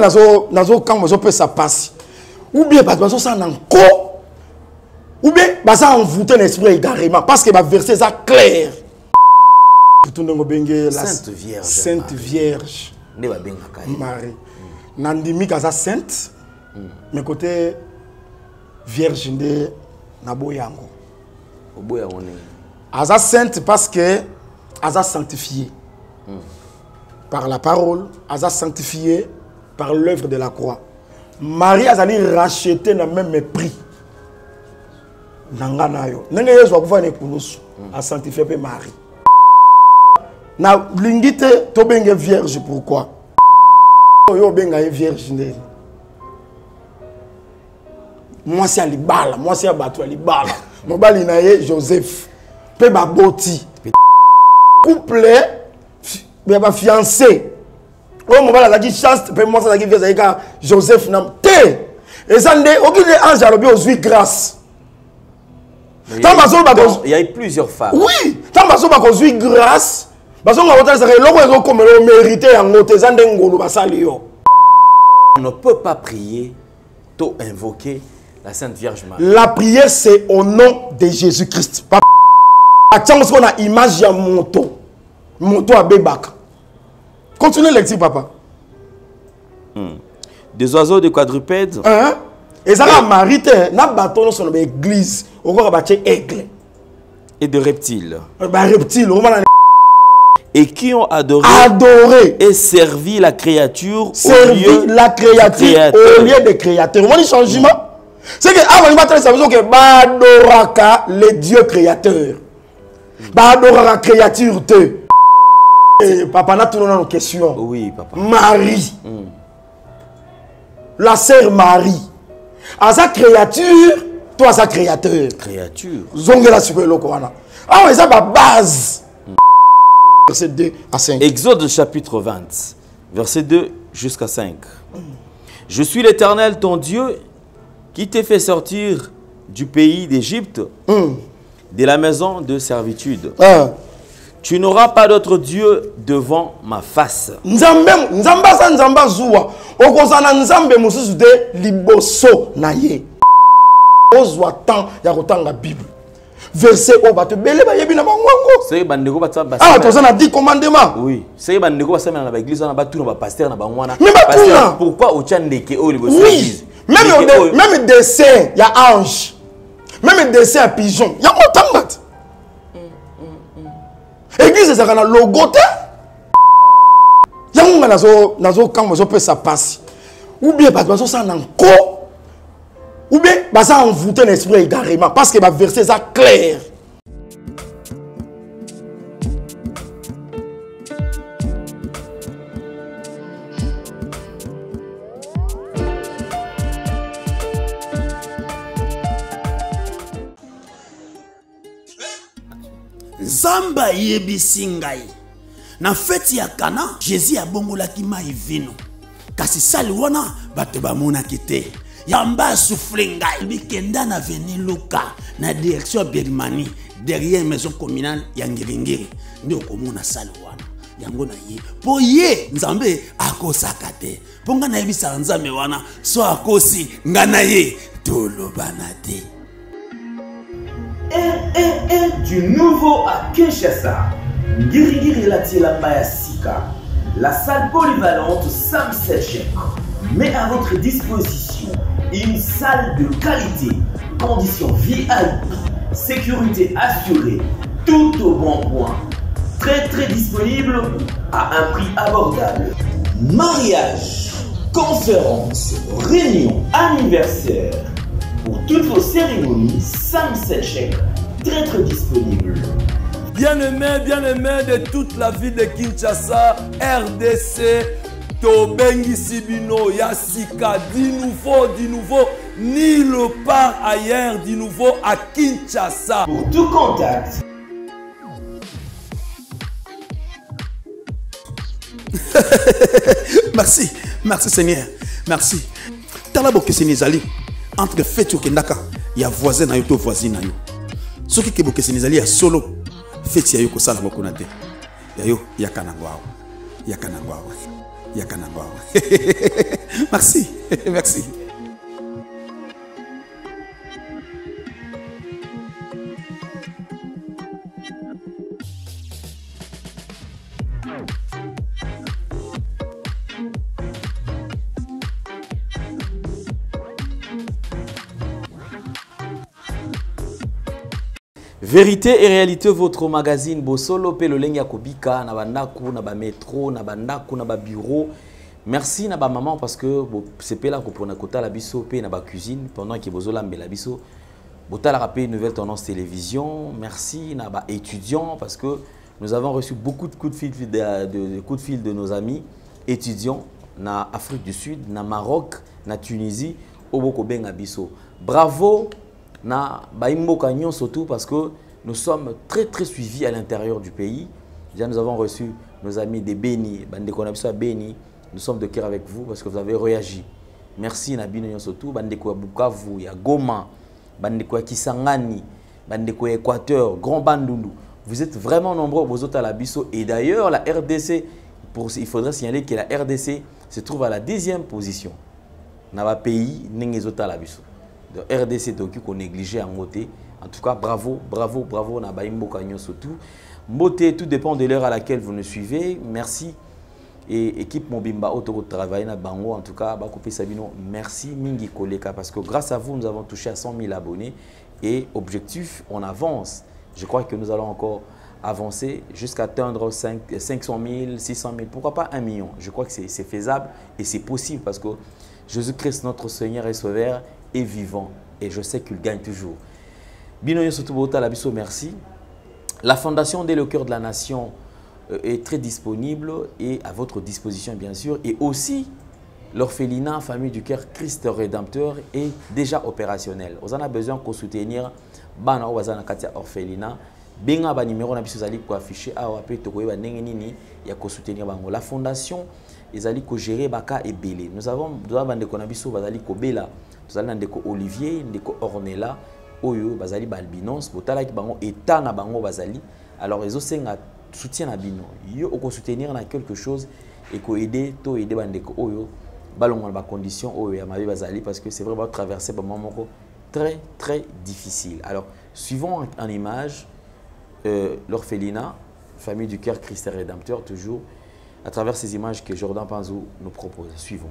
nga nazokanga bazopesa mpasi ou bien bato bazosala na nko. Ou bien baza envoûté na esprit ya égarement parce que baverset eza clair. Surtout ndenge obenge Sainte Vierge nde babengaka marie. Nandimika aza sainte. Mais côté vierge nde naboya yango. Oboya yango ndenge aza sainte parce que aza sanctifié. Par la parole aza sanctifié par l'œuvre de la croix. Marie azali racheté na même prix na nga na yo. Ndenge yesu akufa na ekulusu asanctifie mpe marie. Nalingi te tobenge vierge pourquoi? Oyo obenga ye vierge ndeni mwasi libala mwasi ya bato ya libala. Mobali na ye joseph. Mpe baboti. Couple ya bafiancé oyo mobali azalaki chaste mpe mwasi azalaki vie azalaki kaka joseph na te. Eza nde oki nde ange alobi ozwi grâce. Ntango bazoloba Donc, il y a eu plusieurs femmes. Oui ntango bazoba kozwi grâce. Bazonga kotalisaka eloko ezokomela omérite yango te eza nde ngolu basali yo. On ne peut pas prier to invoquer la Sainte Vierge Marie. La prière c'est au nom de jésus christ Pa- atiango sikoyo na image ya moto moto abebaka continue lecture papa. Des oiseaux des quadrupèdes. Hein? ezaka mari te na bato nyonso na baeglise okoka batie aigle. Et de reptiles. Bareptile okomana et qui ont adoré adoré. et servi la créature au servi lieu la créature au lieu de créateur omoni changement? C'est que awa lingi batalisa biso ke badoraka le dieu créateur badoraka créature te Eh, papa natuna nano question. Oui papa. Marie. La sœur marie. Aza créature to aza créateur. Créature. Zongela sikoyo eloko wana awa eza babase verset 2 à 5 Exode chapitre 20, verset 2 jusqu'à 5. Je suis l'Éternel, ton Dieu, qui t'ai fait sortir du pays d'Égypte, de la maison de servitude. Ah. Tu n'auras pas d'autre Dieu devant ma face. verset oyo bato ebele bayebi na bango yango. C'est bandeko batsa awa basala- toza na 10 commandement Oui, c'est bandeko basamela na baeglise wana batuna bapasteur na bango wana. Batuna! Pasteur, Pourquoi otya ndeke oyo liboso ya oui. Église? même, dessin ya ange. Même dessin ya pigeon. Yango église ezalaka na logo te. Yango nga nazo- nazokanga bazopesa mpasi. Ou bien bato bazosala na nko ou bien baza envoûté na esprit ya égarement parce que baverset eza clair nzambe ayebisi ngai. Na feti ya kana jésus abongolaki mai vino. Kasi sali wana bato bamonaki te. Yamba asufle ngai. Bikenda na veni luka na direction ya birmanie. Derrière maison communale ya ngiringiri. Nde okomona sali wana. Yango na ye. Mpo ye nzambe akosaka te. Mpo ngai nayebisaka nzambe wana so akosi ngai na ye. Tolobana te du nouveau à Kinshasa. Ngirigiri Latielamba ya Sika, la salle polyvalente Sam Selchek met à votre disposition une salle de qualité, conditions VIP, sécurité assurée, tout au bon point. Très très disponible à un prix abordable. Mariage, conférence, réunion, anniversaire. Pour toutes vos cérémonies, Sam Selchek, très très disponible. Bien-aimés, bien-aimés de toute la ville de Kinshasa, RDC, Tobengisi Bino, Yassika, du nouveau, du nouveau, nulle part ailleurs, du nouveau à Kinshasa. Pour tout contact, merci merci seigneur merci tala bokeseni ezali entre feti okendaka ya voisin na yo to voisine na yo. Soki ke bokeseni ezali ya solo feti ya yo kosala ngo kuna te. Ya yo yaka nango awa. Yaka nango awa. Yaka nango awa. Merci. Merci Vérité et réalité, votre magazine Bosolo pe lolenge ya kobika na bandaku na ba métro na bandaku na ba bureau. Merci na ba maman parce que bo sepela ko pona kota la biso pe na ba cuisine pendant que bozola mbela biso. Botala rappelé nouvelle tendance télévision. Merci na ba étudiants parce que nous avons reçu beaucoup de coups de fil de, nos amis étudiants na Afrique du Sud, na Maroc, na Tunisie, au boko benga biso. Bravo na baimboka surtout parce que nous sommes très très suivis à l'intérieur du pays. Déjà nous avons reçu nos amis de Beni, bandeko na biso à Beni. Nous sommes de cœur avec vous parce que vous avez réagi. Merci na bino nyonso surtout bandeko ya Bukavu, ya Goma, bandeko Kisangani, bandeko ya Équateur, Grand Bandundu. Vous êtes vraiment nombreux aux à la biso et d'ailleurs la RDC il faudrait signaler que la RDC se trouve à la deuxième position. Dans le pays, n'engezota la biso. De RDC toki ko négliger en côté. En tout cas, bravo, bravo, bravo na baimbo kanyo surtout. Mbote, tout dépend de l'heure à laquelle vous nous suivez. Merci. Et équipe Mobimba Auto travailler na bango en tout cas Bakopé merci mingi koleka parce que grâce à vous nous avons touché à 100 000 abonnés et objectif on avance je crois que nous allons encore avancer jusqu'à atteindre 5, 500 000 600 000 pourquoi pas 1 million je crois que c'est faisable et c'est possible parce que Jésus-Christ notre Seigneur et Sauveur est vivant et je sais qu'il gagne toujours. Bino Labiso, merci. La Fondation dès le cœur de la nation euh, est très disponible et à votre disposition bien sûr. Et aussi, l'orphelinat Famille du cœur Christ Rédempteur est déjà opérationnel. Vous en avez besoin de soutenir bana o bazana kati ya orphelinat benga ba numéro na biso zali ko afficher awa pe to koyeba ndenge nini ya ko soutenir bango la fondation ezali ko gérer baka ebele nous avons doit bandeko na biso bazali ko bela tozali na ndeko olivier ndeko ornela oyo bazali baalbinos botalaki bango état na bango bazali. Alors ezosenga soutien na bino. Yo okosoutenir na quelque chose ekoaide to aide bandeko oyo balongwa na bacondition oyo parce que c'est vrai batraverse bamwa moko très très difficile. Alors suivons en image euh, l'orphelinat famille du cœur Christ rédempteur toujours à travers ces images que Jordan Panzou nous propose. Suivons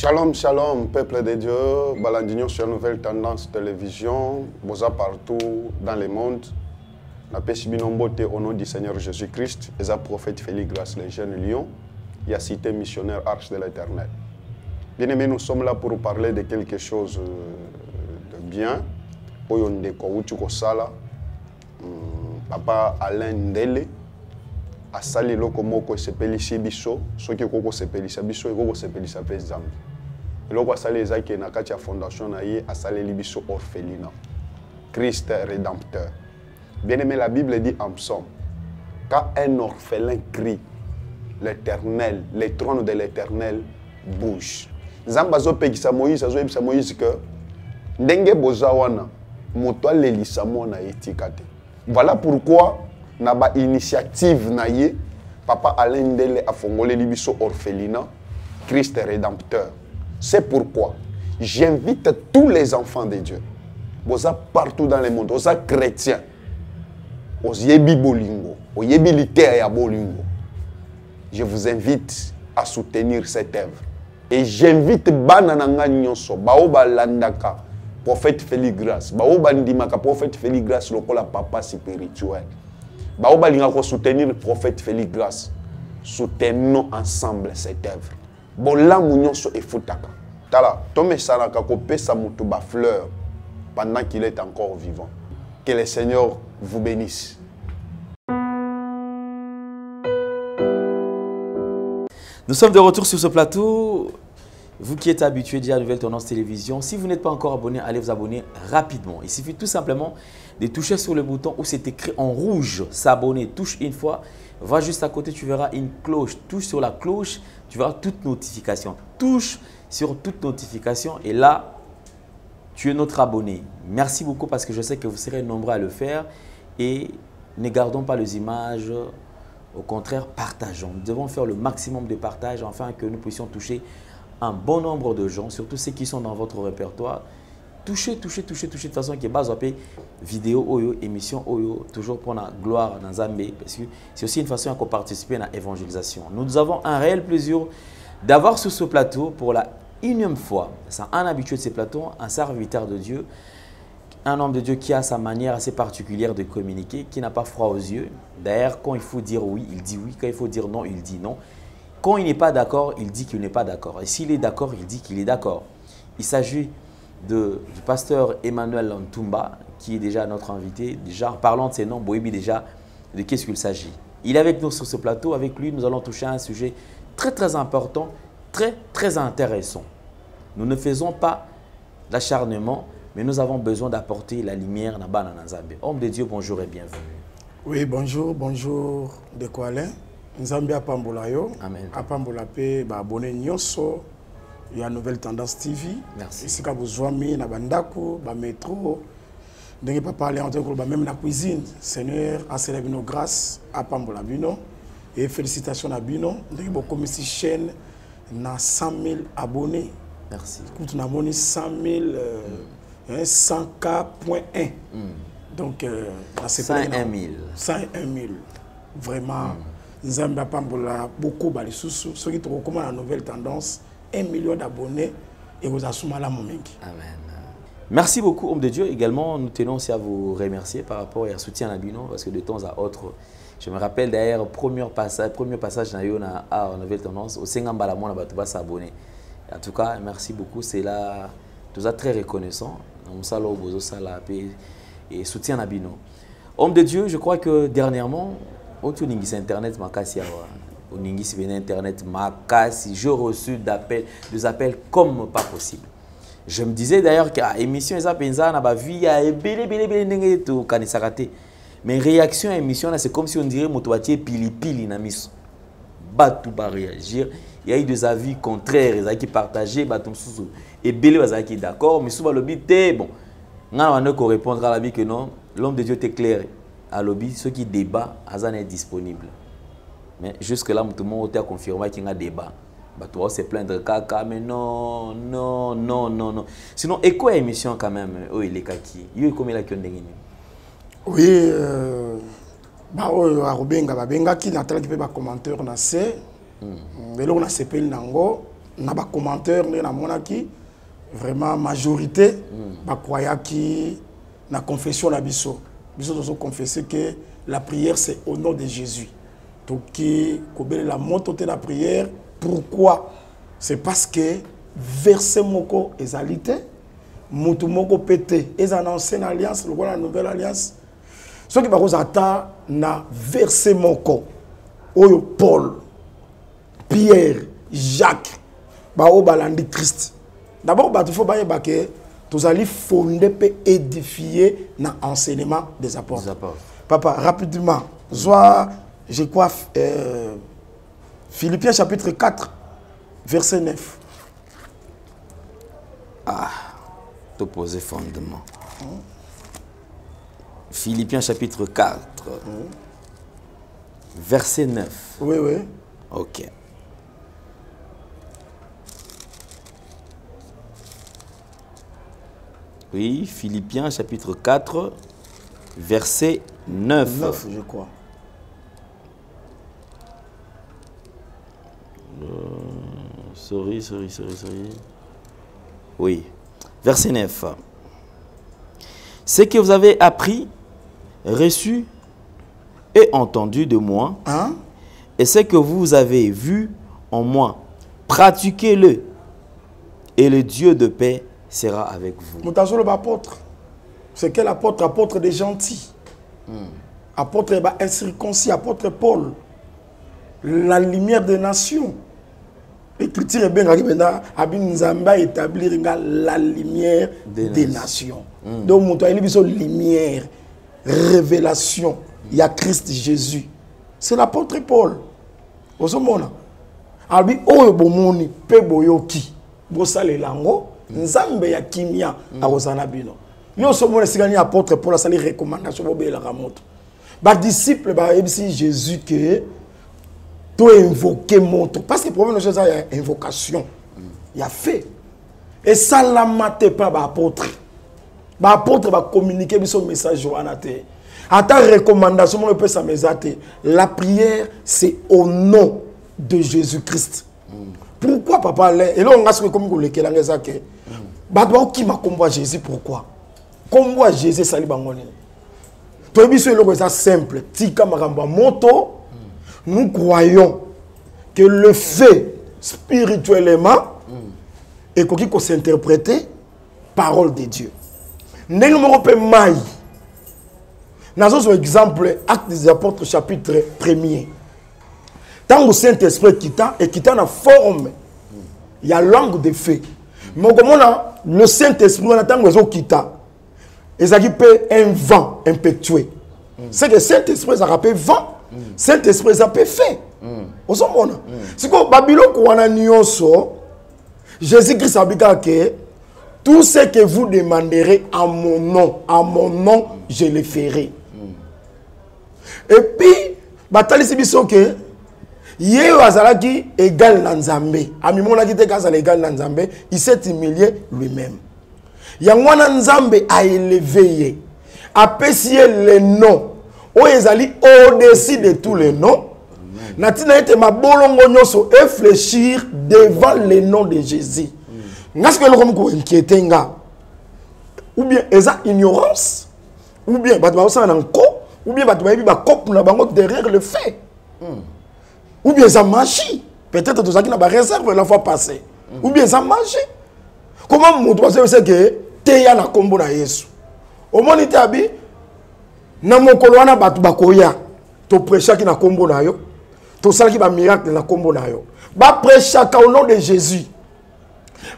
Shalom, shalom, peuple de Dieu. Balandignon sur Nouvelle Tendance Télévision. Boza partout dans le monde. La Pesibinomote au nom du Seigneur Jésus-Christ. Et prophète Félix Grâce, les jeunes lions. Y a cité missionnaire Arche de l'Éternel. Bien-aimés, nous sommes là pour parler de quelque chose de bien. Sala. Papa Alain Ndele. Asali eloko moko esepelisi biso soki ekokosepelisa biso ekokosepelisa mpe nzambe eloko asali ezaki na kati ya fondation na ye asaleli biso orphelina christ rédempteur. Bien aimé la bible dit en psaume quand un orphelin crie l'éternel les trônes de l'éternel bouge. Nzambe azopekisa moïse azoyebisa moïse ke ndenge boza wana moto alelisa mwana ye tika te. Voilà pourquoi na ba initiative na ye. Papa Alain Ndele afongoleli biso orphelinat. Christ rédempteur. C'est pourquoi j'invite tous les enfants de Dieu. Boza partout dans le monde. Oza chrétien. Oyebi bolingo. Oyebi liter ya bolingo. Je vous invite à soutenir cette œuvre. Et j'invite bana na nga nyonso bao balandaka prophète Félix Grace bao bandimaka prophète Félix Grace lokola papa spirituel bao balinga soutenir le prophète Félix Grace. Soutenons ensemble cette œuvre. Bolamu nyonso efutaka tala tomesanaka kopesa moto bafleur pendant qu'il est encore vivant. Que le Seigneur vous bénisse. Nous sommes de retour sur ce plateau. Vous qui êtes habitués déjà à Nouvelle Tendance Télévision, si vous n'êtes pas encore abonné, allez vous abonner rapidement. Il suffit tout simplement de toucher sur le bouton où c'est écrit en rouge s'abonner. Touche une fois, va juste à côté, tu verras une cloche. Touche sur la cloche, tu verras toute notification. Touche sur toute notification et là, tu es notre abonné. Merci beaucoup parce que je sais que vous serez nombreux à le faire et ne gardons pas les images Au contraire, partageons. Nous devons faire le maximum de partage afin que nous puissions toucher un bon nombre de gens, surtout ceux qui sont dans votre répertoire. Touchez, touchez, touchez, touchez de façon qui est base vidéo, oyo, émission, oyo, toujours pour la gloire dans Zambé, parce que c'est aussi une façon de participer à l'évangélisation. Nous avons un réel plaisir d'avoir sur ce plateau pour la énième fois, c'est un habitué de ces plateaux, un serviteur de Dieu, un homme de Dieu qui a sa manière assez particulière de communiquer, qui n'a pas froid aux yeux. D'ailleurs, quand il faut dire oui, il dit oui. Quand il faut dire non, il dit non. Quand il n'est pas d'accord, il dit qu'il n'est pas d'accord. Et s'il est d'accord, il dit qu'il est d'accord. Il s'agit du pasteur Emmanuel Lantumba, qui est déjà notre invité. Déjà, en parlant de ses noms, Boébi déjà, de qu'est-ce qu'il s'agit. Il est avec nous sur ce plateau. Avec lui, nous allons toucher à un sujet très très important, très très intéressant. Nous ne faisons pas l'acharnement, mais nous avons besoin d'apporter la lumière dans na Nzambe. Homme de Dieu, bonjour et bienvenue. Oui, bonjour, bonjour de. Nzambe apambola yo. Amen. Apambola pe ba abonné ya Nouvelle Tendance TV. Merci. Esika bozwami na bandako, ba métro. Ndenge papa ale en ba même na cuisine. Seigneur, asela bino grâce, apambola bino. Et félicitations à bino. Ndenge bokomisi chaîne na 100 000 abonnés. Merci. On a 100 000 euh, hein, 100K.1. Donc, euh, c'est 101 plein, 000. 101 000. Vraiment, Nzambe apambola. Ceux qui trouvent comment la nouvelle tendance, 1 million d'abonnés et vous assumez la momengi. Amen. Merci beaucoup, homme de Dieu. Également, nous tenons aussi à vous remercier par rapport à soutien à Bino, parce que de temps à autre, je me rappelle d'ailleurs, premier passage, premier passage dans la à Nouvelle Tendance, au Sengambala, on a s'abonner. En tout cas, merci beaucoup. C'est là, tout ça très reconnaissant. On salo bozo sala et soutien à Bino. Homme de Dieu, je crois que dernièrement, au Internet, makasi au Ningis Internet, makasi, j'ai reçu d'appels, des appels comme pas possible. Je me disais d'ailleurs que l'émission est pensa na ba vie ya ebele bele bele ndenge to kanisaka te. Mais réaction à l'émission c'est comme si on dirait moto batie pili pili na miso. Batu ba réagir. Il y a eu des avis contraires, ils ont qui partagé, batum susu. Et bele bazaki qui d'accord, le but est bon. Nga on ko répondre que non, l'homme de Dieu était clair. Ceux qui débat azan est disponible. Mais jusque là tout le monde a confirmé qu'il y a un débat. Bah, toi, c'est plaindre caca, mais non, non, non, non, non. Sinon, et quoi émission quand même? Il est kaki. Il est combien la qui Oui, euh, bah, oh, arobenga babengaki natalaki mpe bacommentaire na se eloko nasepeli nango. Na bacommentaire ndenge namonaki vraiment majorité. Bakroyaki na confession na biso biso tozoconfesse que la prière c'est au nom de jésus toki kobelela moto te na prière. Pourquoi? C'est parce que verset moko ezali te motu moko mpe te eza na ancienne alliance lokola na nouvelle alliance. Soki bakozala ata na verset moko oyo paul pierre jacques baoyo balandi christ. D'abord bato fo bayeba ke tozali fonde mpe édifié na enseignement des apôtres, Des apôtres. papa rapidement zwa je crois euh, philippiens chapitre 4 verset 9 T'opposer fondement. Philippiens chapitre 4, verset 9. oui oui Ok. Oui, Philippiens chapitre 4, verset 9. 9 je crois Sorry, sorry, sorry, sorry. Oui. Verset 9. Ce que vous avez appris, reçu et entendu de moi, hein? Et ce que vous avez vu en moi, pratiquez-le, et le Dieu de paix sera avec vous. azoloba apôtre. C'est quel apôtre? Apôtre des gentils. Apôtre ba incirconcis apôtre paul. La lumière des nations écriture ebengaki mpena abi nzambe aétablir nga la lumière Des des, nations. donc moto ayeli biso lumière révélation. Ya christ jésus. C'est l'apôtre paul. Oyo bomoni boyoki yango nzambe ya kimia akozala na bino. Nyonso apôtre paul asali recommandation bobelelaka moto badisciple bayebisi jésus ke toinvoke moto parce que problème na eza ya invocation. Ya fait. Esalama te mpa baapôtre baapôtre bacommunike biso message wana te ata recommandation moko epesama eza te la prière c'est au nom de jésus christ pourquoi papa le eloko nga soki ekomi kolekelanga eza ke bato baokima nkombo ya jésus pourquoi nkombo ya jésus esali bango nini toyebi so eloko eza simple. Tika makambo moto nous croyons que le fait spirituellement ekoki kosinterpréter parole de dieu. Mpe mai nazozwa exemple acte des apôtres chapitre premier. Ntango saint esprit ekita ekita na forme ya langue de feu. Mokomona le saint esprit wana ntango ezokita ezalaki mpe un vent impétueux c'est que saint esprit ezalaka mpe vent saint esprit eza mpe fe ozomona sikoyo babiloko wana nyonso jésus christ abi kaka ke tout ce que vous demanderez à mon nom à mon nom je le ferai. Et puis batalisi biso ke ye oyo azalaki égal na nzambe amimonaki te kazala égal nzambe il s'est humilié lui-même. Yango nzambe aéleve ye apesi ye le nom oyo ezali au-dessus de tous les noms. Na ntina ete mabolongo nyonso efléchir devant le nom de jésus. Nga soki eloko moko inquiété nga ou bien eza ignorance ou bien bato bazosala na nko ou bien bato bayebi bacope na bango derrière le fait. Ou bien eza magie. Peut-être tozalaki na baréserve la fois passé ou bien eza magie. Comment moto bazoyebisa ke teya na nkombo na yesu? Omoni te abi na mokolo wana bato bakoya. Toprêchaki na nkombo na yo. Tosalaki bamiracle na nkombo na yo. Baprêchaka au nom de jésus.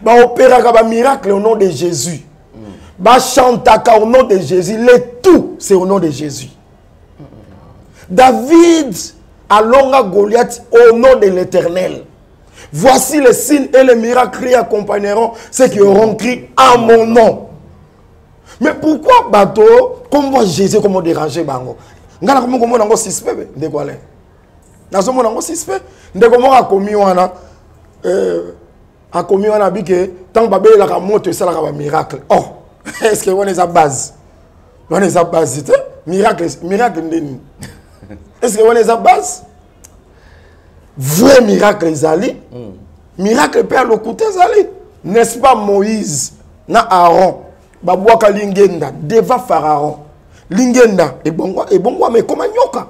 Baopéraka bamiracle au nom de jésus. Bachantaka au nom de jésus. Le tout c'est au nom de jésus. David alonga goliath au nom de l'éternel. Voici les signes et les miracles qui accompagneront ceux qui auront crié à mon nom mais pourquoi bato kombo jésus komo déranger bango? Ngai nakomi komona yango suspect be ndeko ale nazomona yango suspect ndeko moko akomi wana euh, akomi wana abike ntango babelelaka moto esalaka bamiracle oh est ce que wana eza base? Wana eza base te? Miracle miracle ndeni. Est ce que wana eza base? Vrai miracle ezali. Miracle mpe ya lokuta ezali. N'est-ce pas moïse na aaron babwaka lingenda devant pharaon. Lingenda ebongwama ekoma nyoka.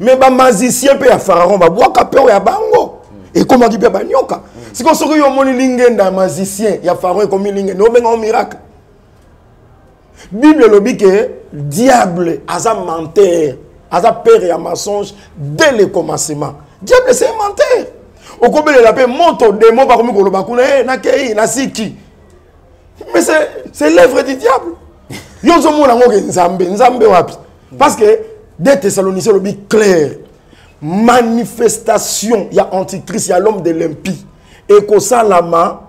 Me bamazicien mpe ya pharaon babwaka oyo ya bango. Ekomaki mpe banyoka sikoyo soki yo omoni lingenda ya mazicien ya pharaon ekomi lingenda obengango miracle. Bible elobi ke diable aza menteur aza père ya mensonge dès le commencement. Diable c'est menteur. Okobelela mpe moto demo bakomi koloba kuna e nakei nasiki mais c'est l'œuvre du diable. Yo ozomona yango ke nzambe nzambe wapi? Parce que de thessaloniciens clair manifestation ya antichrist ya l'homme de l'impie. Ekosalama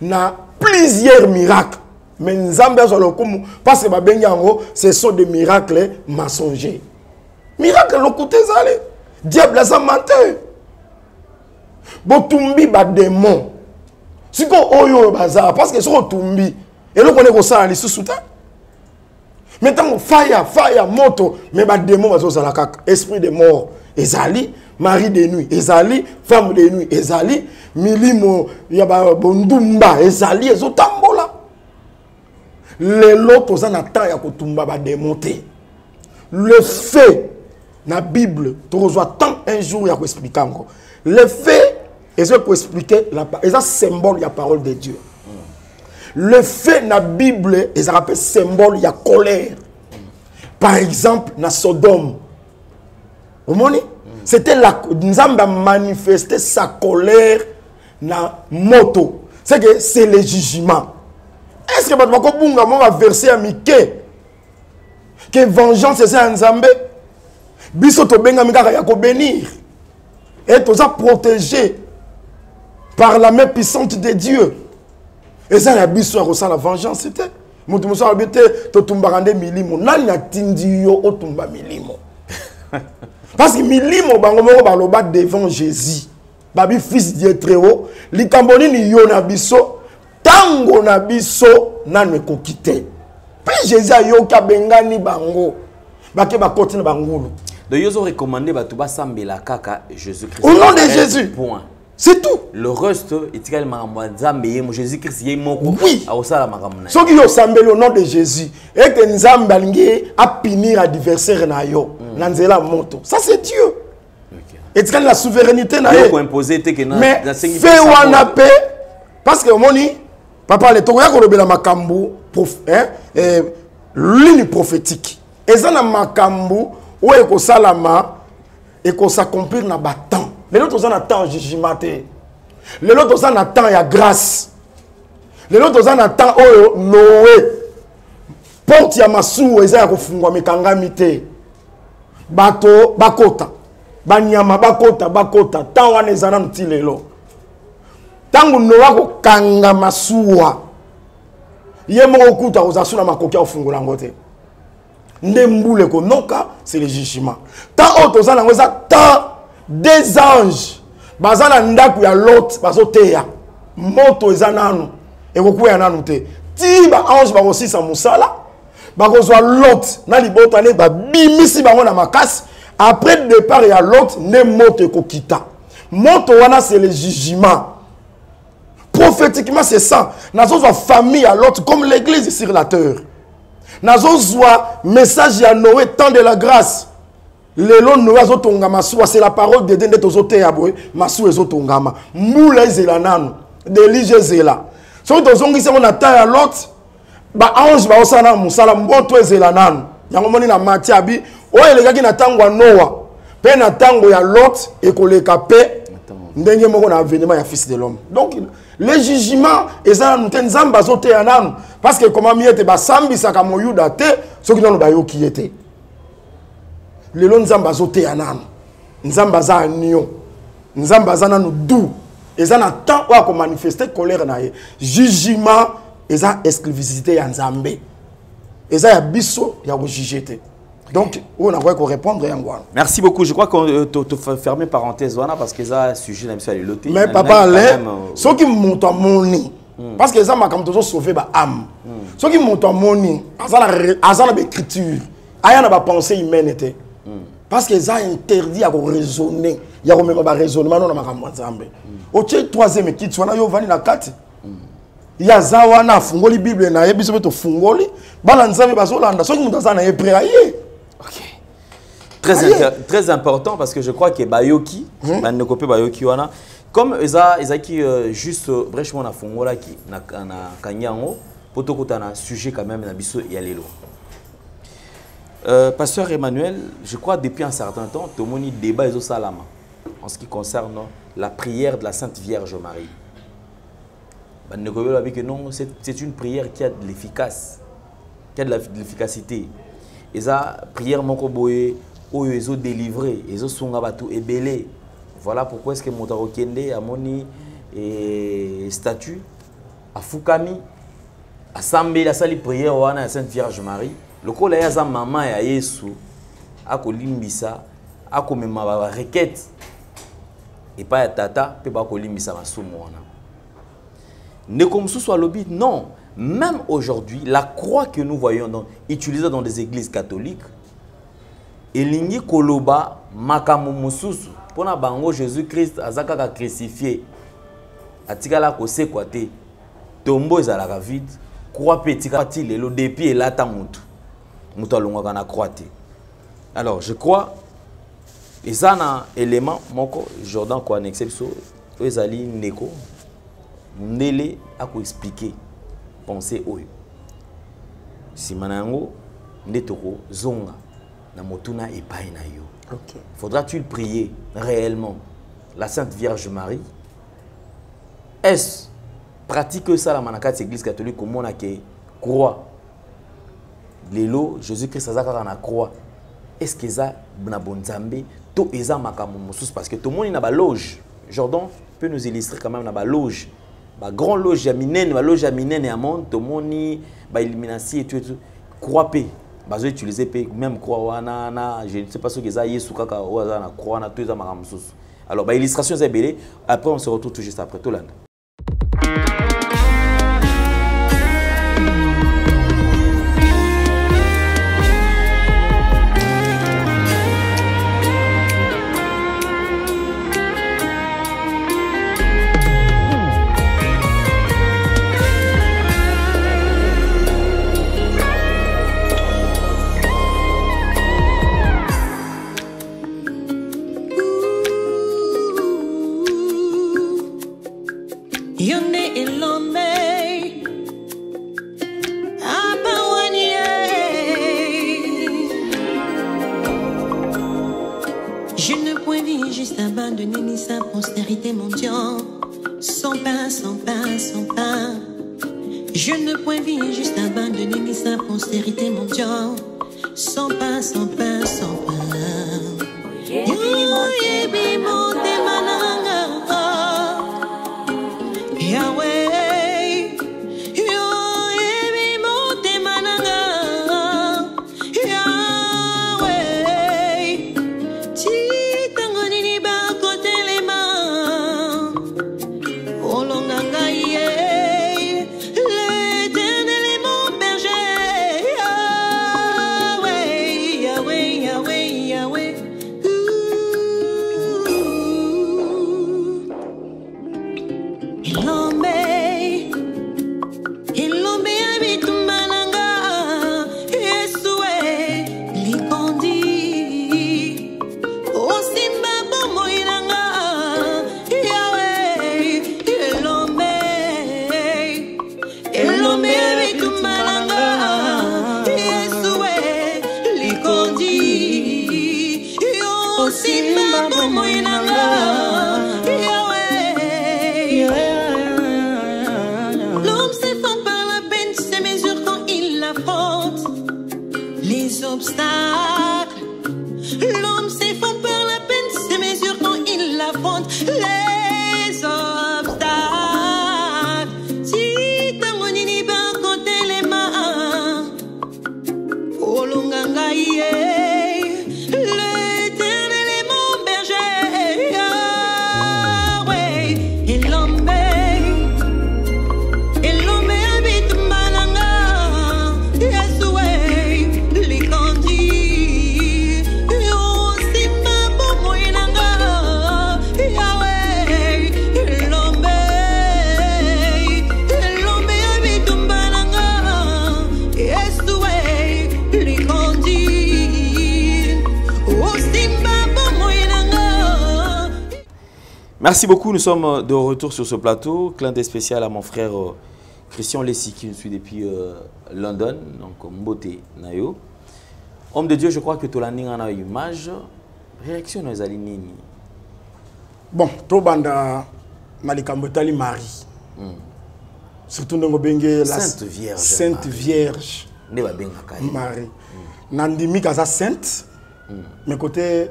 na plusieurs miracles. Mais nzambe azwa lokumu parce que babengi yango ce sont des miracles mensongers. Miracle lokuta ezali diable aza menteur botumbi bademon sikoyo oyo oyo baza parce que soki otumbi eloko wana ekosala lisusu te mais ntango faya faya moto mais bademo bazozala kaka esprit de mort ezali. Mari de nuit ezali. Femme de nuit ezali. Milimo ya bondumba ezali ezotambola lelo toza na temps ya kotumba bademo te le fait na bible tokozwa temps un jour ya koexplike yango le fait eza koexplike eza symbole ya parole de dieu le fait na bible ezalaka mpe symbole ya colère. Par exemple na sodome. Omoni c'était la nzambe a manifesté sa colère na moto. C'est que c'est le jugement. Est ce que bato bakobunga mo baverse ya mike ke vengeance eza ya nzambe biso tobengami kaka ya kobénir et protégé par la main puissante de dieu eza ya biso ya kosala vengeance te. Moto mosusu alobi te totumbaka nde milimo. Nani atindi yo otumba milimo? Parce que milimo bango moko baloba devant jésus. Babi fils dieu très haut likambo nini yo na biso? Ntango na biso nano ekoki te? Mpe jésus ayoki abengani bango bake bakoti na bangulu. Donc yo ozorecommande bato basambela kaka jésus christ Au nom de Jésus. point c'est tout. Le reste etikali makambo ya nzambe ye mo jésus christ ye moko Oui. akosala makambo na ye soki au nom de jésus ete nzambe alingi apinir adversaire na yo na nzela ya moto. Ça c'est dieu. Etikali na souveraineté na ye mais fe wana mpe parce que omoni papa le tokoya kolobela makambo prof- hein, eh, ligne prophétique. Eza na makambo oyo ekosalama na batemps lelo toza na temps ya jugement te. Lelo toza na temps ya grâce. Lelo toza na temps oyo noe porte ya masuwa eza ya kofungwama ekangami te. Bato bakota banyama bakota bakota. Temps wana eza nanu ti lelo. Ntango noa kokanga masuwa ye moko kuta kozala su na makoki ya kofungola yango te. Nde mbula ekonoka c'est le jugement temps oyo toza nango eza temps des anges. Baza na ndako ya lot bazoteya moto eza nanu. Ekokweya nanu te. Ti baange bakosilisa mosala. Bakozwa lot na libota nde babimisi bango na makasi. Après départ ya lot nde moto ekokita. Moto wana c'est le jugement. Prophétiquement c'est ça. Nazozwa famille ya lot comme l'église sur la terre. Nazozwa message ya noé temps de la grâce lelo noé azotonga masuwa c'est la parole de dieu nde tozoteya boye masuwa ezotongama. Mbula ezela nanu delige ezela. Soki tozongisi yango na temps ya lot baange baosala na mosala mboto ezela nanu. Yango moni na mati abi oyo elekaki na ntango ya noa mpe na ntango ya lot ekoleka mpe ndenge moko na aveniment ya fils de l'homme. Donc le jugement eza nanu te nzambe azoteya nanu parce que ekomami ete basambisaka moyuda te soki nano bayoki ye te lelo nzambe azoteya nanu. Nzambe aza agnon nzambe aza nanu du eza na temps oyo akomanifeste colère na ye. Jugement eza exclusivité ya nzambe. Eza ya biso ya kojuge te. Donc nakoki korépondre yango wana. Merci beaucoup. Je crois que tu fermer parenthèse wana parce que eza sujet ya lelo te mais papa alain même, euh, soki moto amoni parce que eza makambo tozosauve baame soki moto amoni aza na re- aza na baécriture aya na bapensée humaine te parce que eza interdit ya koraisonne ya komema baraisonnement no na makambo ya nzambe otie troisième kiti wana yo ovandi na kati ye aza wana afungoli bible na ye biso mpe tofungoli bana nzambe bazolanda soki moto aza na ye pre aye très, Aye. inter- très important parce que je crois que bayoki bandeko mpe bayoki wana. Comme eza ezalaki euh, juste euh, vraichement nafungolaki na, na kangi yango mpo tokota na sujet quand même na biso ya lelo euh, pasteur emmanuel je crois depuis un certain temps tomoni débat ezosalama en ce qui concerne la prière de la sainte vierge marie. Babi que non c'est une prière qui a de l'efficace qui a de la- l'efficacité. Eza prière moko boye oyo ezosunga bato ebele. Voilà pourquoi est ce que moto akokende amoni eh, statut afukami asambeli asali prière wana ya sainte vierge marie lokola ye aza mama ya yesu akolimbisa akomema barequête epai ya tata mpe bakolimbisa masumu wana. Ndeko mosusu alobi non. Même aujourd'hui la croix que nous voyons utilisée dans des églises catholiques elingi koloba makambo mosusu. Mpona bango jésus christ aza kaka crucifie atikala kosekwa te. Tombo ezalaka vide. Croix mpe etikala. Ti lelo depuis elata motu moto alongwaka na croix te alors je crois eza na élément moko jordan koannexe biso oyo ezali ndeko ndele akoexplike pensée oyo nsima na yango nde tokozonga na motuna epai na yo. Okay. faudra-t-il prier réellement? La sainte vierge marie est-ce pratique esalama na kati ya église catholique komona ke croix? Lelo jésus christ aza kaka na croix. Est-ce que eza na bonzambe? To eza makambo mosusu parce que tomoni na baloge. Jordan peut nous illustrer quand même na baloge. Bagrand loge ya minene baloge ya minene ya monde tomoni bailluminati etu etu croix mpe bazoutilize mpe même croix wana na je ne sais pas soki eza yesu kaka oyo aza na croix wana to eza makambo mosusu. Alors baillustration eza ebele. Après on se retrouve tout juste après Merci beaucoup, nous sommes de retour sur ce plateau. Clin d'œil spécial à mon frère euh, Christian Lessi qui nous suit depuis euh, London, donc Mbote Nayo. Homme de Dieu, je crois que tu as une image. Réaction aux Alinini. bon tobanda etali marie surtout ndenge obenge la Sainte Vierge sainte Marie. vierge ye. marie nandimi kaza sainte mais côté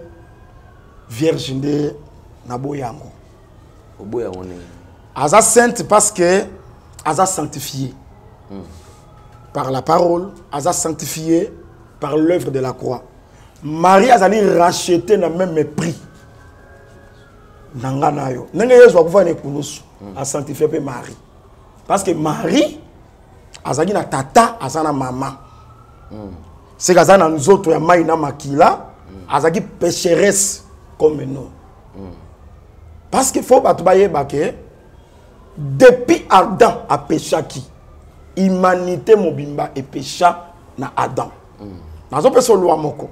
vierge Oboya aza sainte parce que aza sanctifié. Par la parole aza sanctifié par l'œuvre de la croix. Marie azali racheté na même prix na nga na yo ndenge yesu akufa na ekulusu asanctifie mpe marie. Parce que marie azalaki na tata aza na mama seke aza na nzoto ya mai na makila. Azalaki pécheresse comme nous parce que fo bato bayeba ke depuis adam apeshaki humanité mobimba epesha na adam. Nazopesa oluwa moko.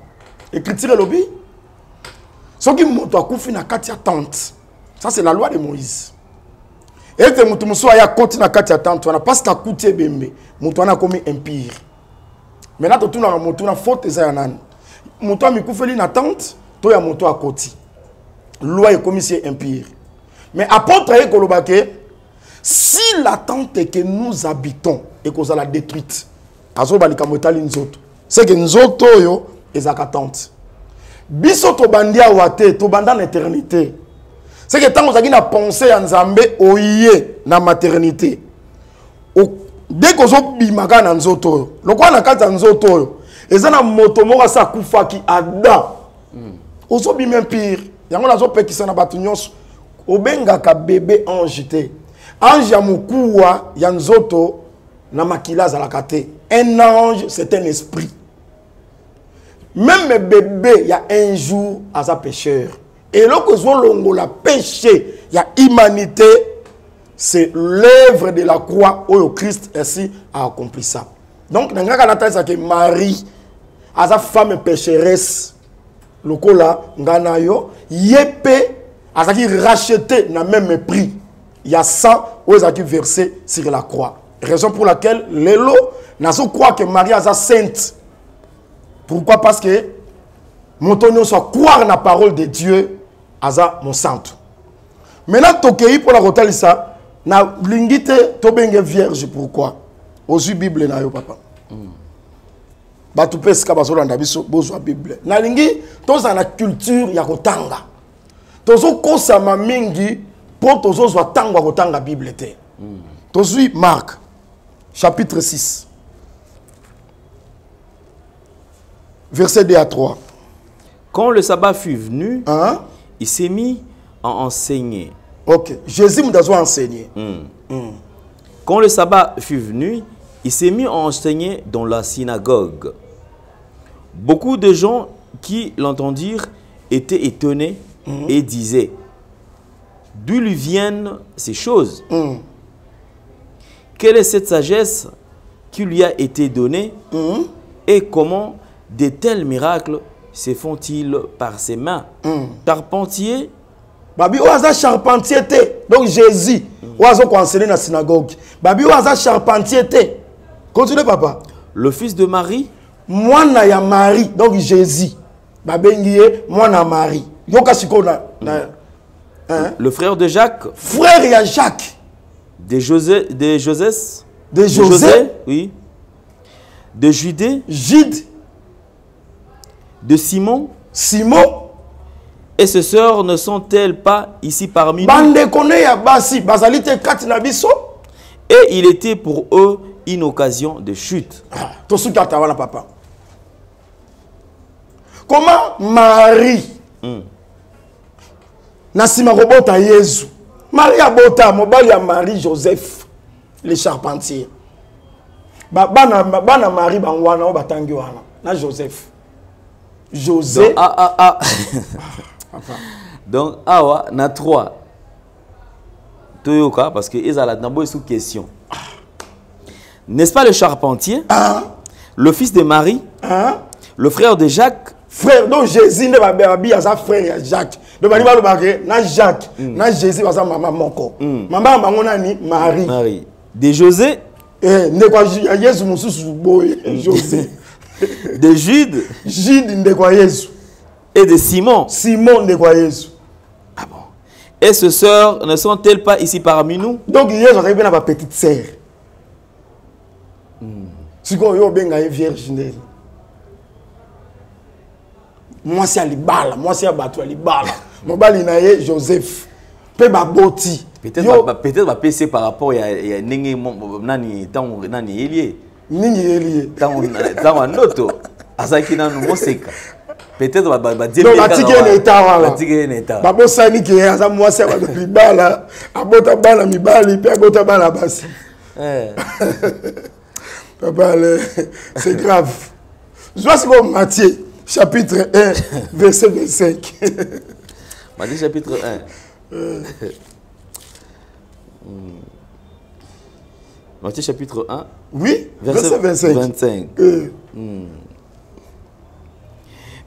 Écriture elobi soki moto akufi na kati ya tente ça c'est la loi de moïse. Ete moto mosusu aya akoti na kati ya tente wana. Parce que akuti ebembe moto wana akomi impire maintenant totunaka moto wana faute eza ya nani moto amikufeli na tente to ya moto akoti loi ekomisi ye impire mais apôtre aye koloba ke si la tente que nous habitons ekozala détruite azoba likambo etali nzoto. Seke nzoto oyo ezalaka tente. Biso tobandi awa te tobanda na éternité. Seke ntango ozalaki na pensé ya nzambe oye na maternité. Dès kozobima kaka na nzoto oyo lokola na kati ya nzoto oyo eza na moto moko asi akufaki adam ozobima pire yango nazopekisa na bato nyonso. Obengaka bebe ange te. Ange ya mokuwa ya nzoto na makila azalaka te. Un ange c'est un esprit. Même bébé ya un jour aza pécheur eloko ezolongola péché ya humanité c'est l'œuvre de la croix oyo christ ainsi a accompli ça. Donc na ngai kaka natalisaka marie aza femme pécheresse lokola ngai na yo ye mpe azalaki racheté na même prix. Ya sang oyo ezalaki versé sur la croix. Raison pour laquelle lelo nazokroire que marie aza sainte. Pourquoi? Parce que moto nyonso akroire na parole de dieu aza mosantu maintenant tokei mpona kotalisa nalingi te tobenge vierge pourquoi? Ozwi bible na yo papa bato mpe esika bazolanda biso bozwa bible. Nalingi tozala na culture ya kotanga. Tozokosama mingi mpo tozozwa ntango ya kotanga bible te. Tozwi mark chapitre 6 verset 2 à 3 Quand le sabbat fut venu, hein? il s'est mis à enseigner. ok. Jésus moto azwa enseigner Quand le sabbat fut venu, il s'est mis à enseigner dans la synagogue. Beaucoup de gens qui l'entendirent étaient étonnés et disaient, d'où lui viennent ces choses Quelle est cette sagesse qui lui a été donnée et comment de tels miracles se font-ils par ses mains Carpentier, babi oyo aza charpentier donc jésus oyo azokoenseigne na synagogue. Babi oyo aza charpentier continue papa. Le fils de Marie, mwana ya marie. Donc jésus. Babengi ye mwana ya marie yoka sikoyo na, na hein? le frère de Jacques, frère ya jacques. De José, de Joseph, de josé? Oui, de Judée, gide de Simon, simon. Et ses sœurs ne sont-elles pas ici parmi nous? Et il était pour eux une occasion de chute. Ah, papa comment marie? Na nsima kobota yezu marie abota mobali ya marie joseph le charpentier Ba- bana ba- bana marie bango wana oyo batangi wana na joseph josé ah, ah, ah. Donc, awa, na trois. Toyoka, parce que ils ont sous question. N'est-ce pas le charpentier, hein? le fils de Marie, Hein? le frère de Jacques, frère donc jésus nde babi aza frère ya jacques. Donc bani balobaka ke na jacques. Na jésus baza mama moko. Mama ya bango nani marie. Marie, de José, ndeko ya yesu mosusu boye josé. De Jude? Jude ndeko ya yesu et de Simon? simon ndeko ya yesu Et ses sœurs ne sont-elles pas ici parmi nous? Donc yesu azalaki mpe na bapetite sere sikoyo yo obenga ye vierge ndeni mwasi ya libala mwasi ya bato ya libala. Mobali na ye joseph. Mpe baboti Peut-être passer par rapport Nenge mo- nani tango nani elie nini yeli ye tango tango ndoto. Azaki nanu moseka. Peut-être batiki ye na eta wana ye babosani ke aza mwasi ya bato ya libala. Abota bana mibali mpe abota bana basi. Eh. Papa c'est grave. Zwa sikoyo matthieu chapitre 1 verset 25 Matthieu chapitre 1 Hmm. Matthieu chapitre 1 oui verset verset 25 25 Euh,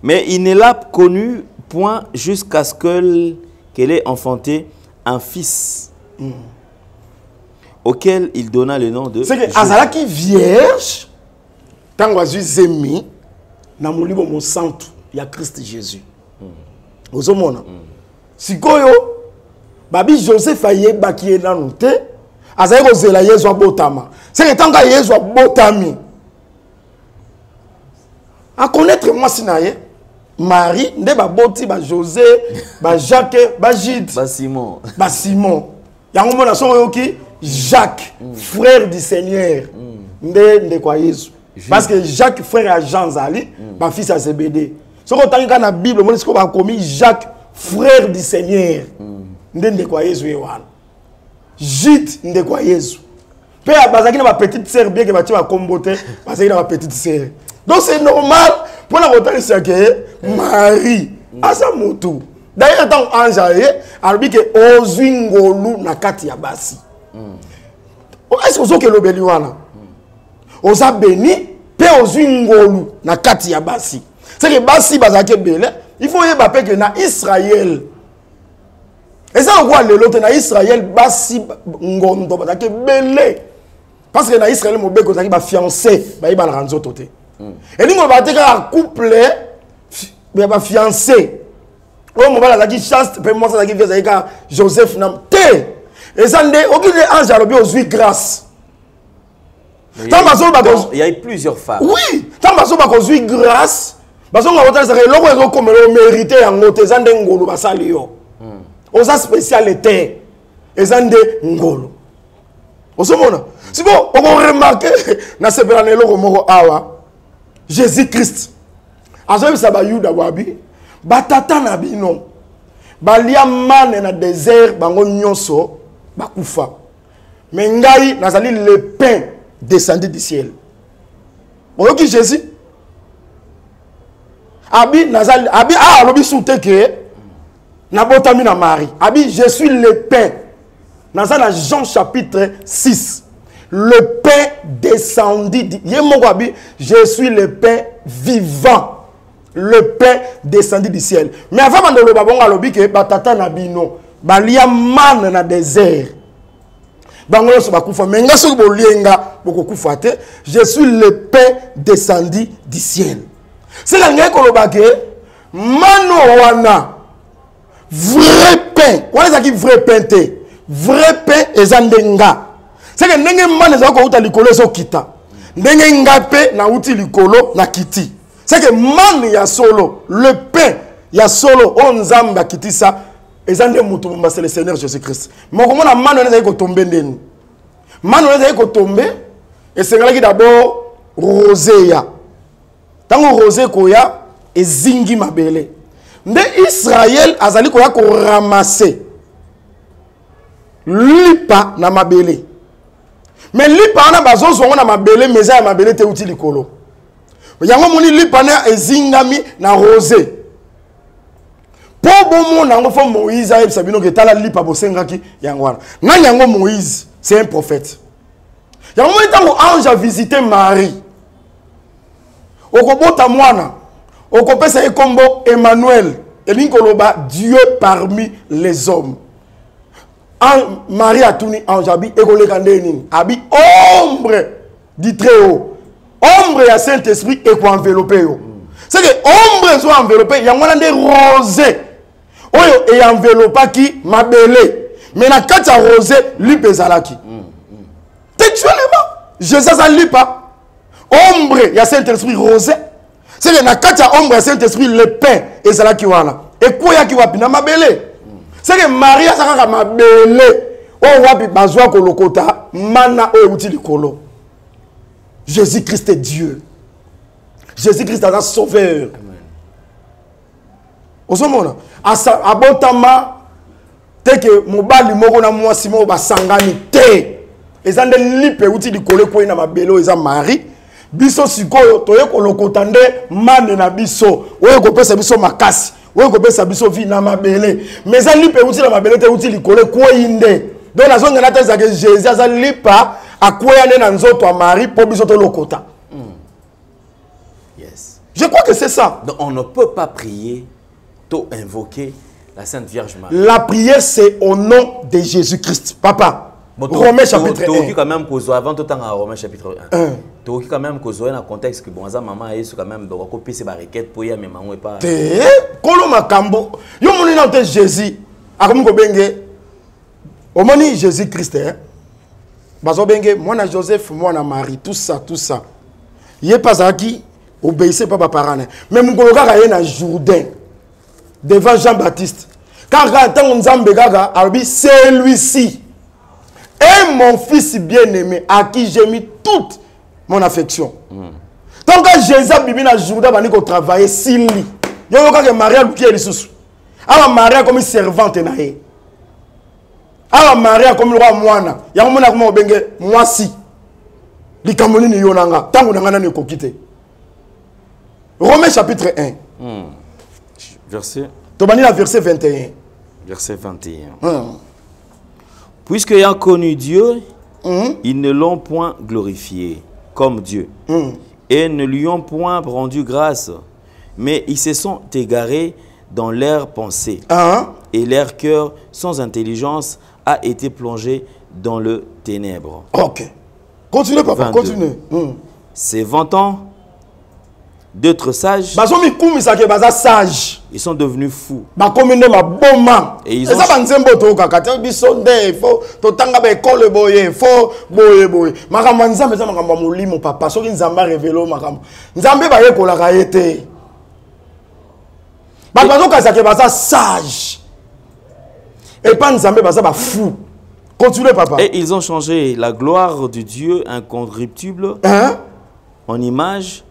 Mais il ne l'a connu point jusqu'à ce que- qu'elle ait enfanté un fils auquel il donna le nom de c'est que Jésus. azalaki vierge ntango azwi zemi na molimo mosantu ya kriste jésus. Ozomona? Sikoyo babi joseph ayebaki ye nanu te azali kozela yezu abotama. Seke ntango yezu abotami akonaître mwasi na ye marie nde baboti bajosé bajacques bagide Bah, Simon. basimon yango mona songo oyoki jacques frère du seigneur. Nde ndeko ya yesu parce que jacques frère ya jean zali bafils ya zebede soki otangi kaka na bible omoni sikoyo bakomi jacques frère du seigneur. Nde ndeko ya yesu ye wana jite ndeko ya yesu mpe bazalaki na bapetite sœur bien ke batie bakombo te bazalaki na bapetite sœur. Donc c'est normal mpona kotalisa ke marie aza motu. D'ailleurs ntango ange aye alobi ke ozwi ngolu na kati ya basi. Est ce que ozoki elobeli wana oza beni mpe ozwi ngolu na kati ya basi. Seke basi bazalaki ebele il faut oyeba mpe ke na israel eza lokola lelo te na israel basi ngondo bazalaki ebele. Parce que na israel mobeko ozalaki bafiancé bayebanaka nzoto te. Elingi oloba te kaka couple ya bafiancé oyo mobali azalaki chaste mpe mwasi azalaki vi azalaki kaka joseph nam te! Eza nde oki nde ange alobi ozwi grâce il y a eu plusieurs femmes. oui ntango bazoba kozwi grâce bazonga kotalisaka eloko ezokomela omérite yango te eza nde ngolu basali yo. Oza spéciale te eza nde ngolu ozomona? Siko okoremarke nasepela na eloko moko awa jésus christ azoyebisa bayuda wabi batata na bino balia mane na désert bango nyonso bakufa. Me ngai nazali le pain descendu du ciel. Oyoki jésus? Abi nazali abi ah alobi su te ke na marie. Abi je suis le pain. Naza na jean chapitre 6 le pain descendu di- ye abi je suis le pain vivant. Le pain descendu du ciel. Mais avant bandoloba bongo alobi ke batata na bino balia mane na désert bango nyonso bakufa. Me nga soki bolie nga bokokufa te je suis le pain descendu du ciel. Seka ngai koloba ke mano wana vrai pain wana ezalaki vrai pain te vrai pain eza nde nga seke ndenge mane ezalaki kouta likolo ezokita ndenge nga mpe likolo na kiti seke mane ya solo le pain ya solo oyo nzambe eza nde moto bombasa le seigneur jésus christ mokomona mane wana ezalaki kotombe ndeni. Mane wana ezalaki kotombe esengelaki dabord rose ya ntango rose koya ezingi mabele. Nde israel azali koya koramase lipa na mabele. Me lipa wana bazozwa yango na mabele me eza ya mabele te euti likolo. Yango moni lipa wana ezingami na rose mpo bomona yango fo moïse ayebisa bino ke tala lipa bosengaki yango wana. Nani yango moïse c'est un prophète. Yango moni ntango ange avisite marie okobota mwana okopesa ye nkombo emmanuel elingi koloba dieu parmi les hommes. Marie atuni ange abi ekoleka nde nini? Abi ombre du très haut. Ombre ya saint esprit ekoenvelope yo seke ombre ezo envelope yango wana nde rose oyo eenvelopaki mabele me na kati ya rose lipe ezalaki textuellement jésus aza lipa ombre ya saint esprit rose seke na kati ya ombre ya saint esprit le pain ezalaki wana. Ekweyaki wapi? Na mabele seke marie aza kaka mabele oyo wapi? Bazwa kolokota mana oyo euti likolo. Jésus christ est dieu. Jésus christ aza sauveur ozomona Asa- abotama teke mobali moko na mwasi moko basangani te. Eza nde lipe euti likolo ekwei na mabele oyo eza mari. Biso sikoyo toye kolokota nde mane na biso. Oyo ekopesa biso makasi oyo ekopesa biso vi na mabele. Me eza lipe euti na mabele te euti likolo ekwei nde. Donc nazongela te ezalaki jésus aza lipa akweya nde na nzoto ya mari mpo biso tolokota. Yes. je crois que c'est ça. Donc, on ne peut pas prier, to invoquer la Sainte Vierge Marie. la prière c'est au nom de jésus-christ. Papa Bon, romains chapitre tokoki 1 quand même kozwa avant totanga na romain chapitre Un. 1 tokoki quand même kozwa na contexte que bon aza mama ya yesu quand même donc akopesa barequête mpo ye amema yango epa te kolo makambo. Yo moni nano te jésus. Akomi kobenge omoni jésus christ eh? bazobenge mwana joseph mwana marie tout ça tout ça. Ye mpe azalaki obéisse mpa baparent na ye mais mokolo kaka ye na jourdain devant jean baptiste kaka ntango nzambe kaka alobi celui-ci est mon fils bien-aimé à qui j'ai mis toute mon affection. Tant que jésus abimi na jourdain bandi kotravaille sili yo yokaka maria luki ye lisusu awa maria akomi servante na ye awa maria akomi lokwa mwana yango mona akoma kobenge mwasi likambo nini yo na nga ntango na nga nani ekoki te romain chapitre 1 Verset, verset 21 verset 21. Hum. Puisque ayant connu Dieu, Hum. ils ne l'ont point glorifié comme Dieu Hum. et ne lui ont point rendu grâce, mais ils se sont égarés dans leurs pensées Hein? et leur cœur sans intelligence a été plongé dans le ténèbre. ok continue papa 22. continue Hum. Se vantant d'être sages, ils sont devenus fous. Et ils ont- bato baza sage. Epa nzambe baza bafou continue papa. Et ils ont changé la gloire du Dieu incorruptible hein? en image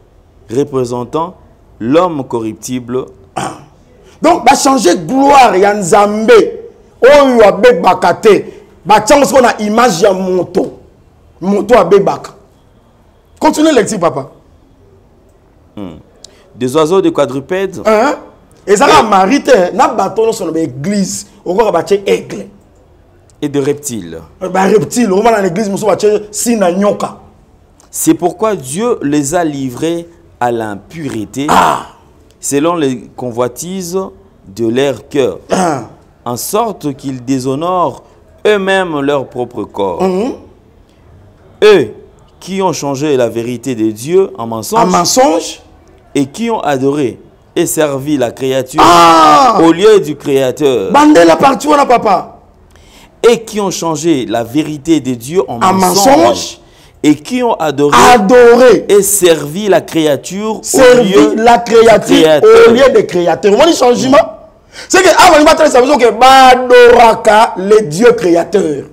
représentant l'homme corruptible. Donc bachange gloire ya nzambe. Oyo abebaka te. Batiango siko na image ya moto. Moto abebaka. Continue lecture papa. Des oiseaux de quadrupèdes. Hein? ezaka mari te na bato nyonso na baeglise okoka batie aigle. Et de reptiles. bareptile okoma na l'église mosusu batie si na nyoka. C'est pourquoi Dieu les a livrés à l'impureté ah, selon les convoitises de leur cœur, ah. en sorte qu'ils déshonorent eux-mêmes leur propre corps. Mhm. Eux qui ont changé la vérité de Dieu en en mensonge? et qui ont adoré et servi la créature ah! au lieu du Créateur bandela wana papa? Et qui ont changé la vérité de Dieu en, En mensonge, mensonge? Et qui ont adoré adoré. et servi la créature au servi lieu la créature au lieu de créateur omoni changement? C'est que awa lingi batalisa biso ke baadoraka le dieu créateur.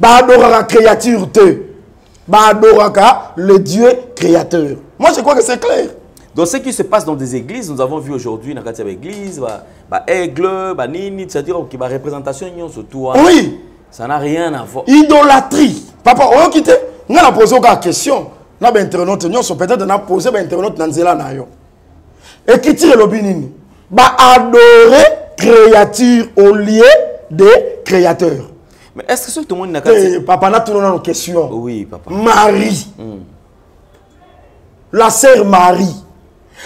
Baadoraka créature te baadoraka le dieu créateur. Moi je crois que c'est clair. Donc, ce qui se passe dans des églises, nous avons vu aujourd'hui dans la église, bah, bah, aigle, bah, nini, c'est-à-dire que la représentation, surtout, oui. Ça n'a rien à voir. idolâtrie. Papa oyoki te nga na pose kaka question. Na bainternaute nyonso peut-être na pose bainternaute na nzela na yo. Écriture elobi nini? Baadore créature au lieu de créateur. Mais est-ce que tout le monde n'a Eh, papa natuna nano question Oui, papa. marie. La sœur marie.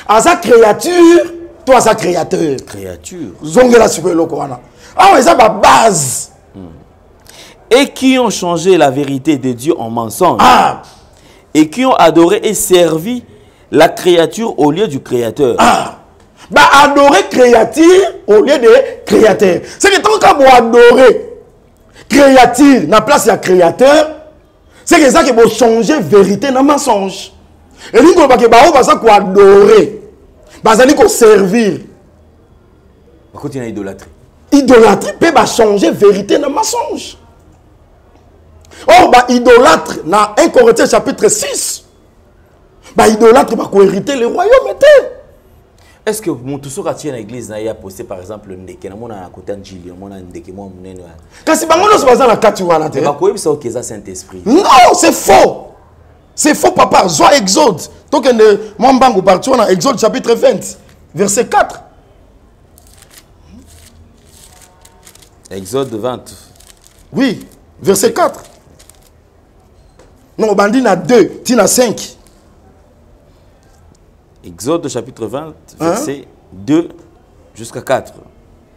Aza créature to aza créateur. Créature. zongela sikoyo eloko wana awa eza babase Et qui ont changé la vérité de Dieu en mensonge. ah, Et qui ont adoré et servi la créature au lieu du Créateur. ah. baadorer créature au lieu de créateur c'est que ntango ka boadore créature na place ya créateur c'est que eza ke bochange vérité na mensonge elingi koloba ke bao baza koadore bazali koservir Par contre, il y a idolâtrie. idolâtrie mpe bachange vérité na mensonge or baidolâtre na 1 corinthiens chapitre 6 baidolâtre bakohérite le royaume te Est-ce que mon tout ce qui tient à l'église, il a posté par exemple le ndeke, na mona côté Njili, mona ndeke mo munene. kasi bango nyonso baza na kati wana te Mais ba koyebi ça que ça Saint-Esprit. non c'est faux. C'est faux papa. Zwa exode. Tokende mwa mbangu parti wana exode chapitre 20 verset 4 Exode 20. oui verset 4 non obandi na 2 ti na 5 Exode chapitre 20, verset 2 jusqu'à 4.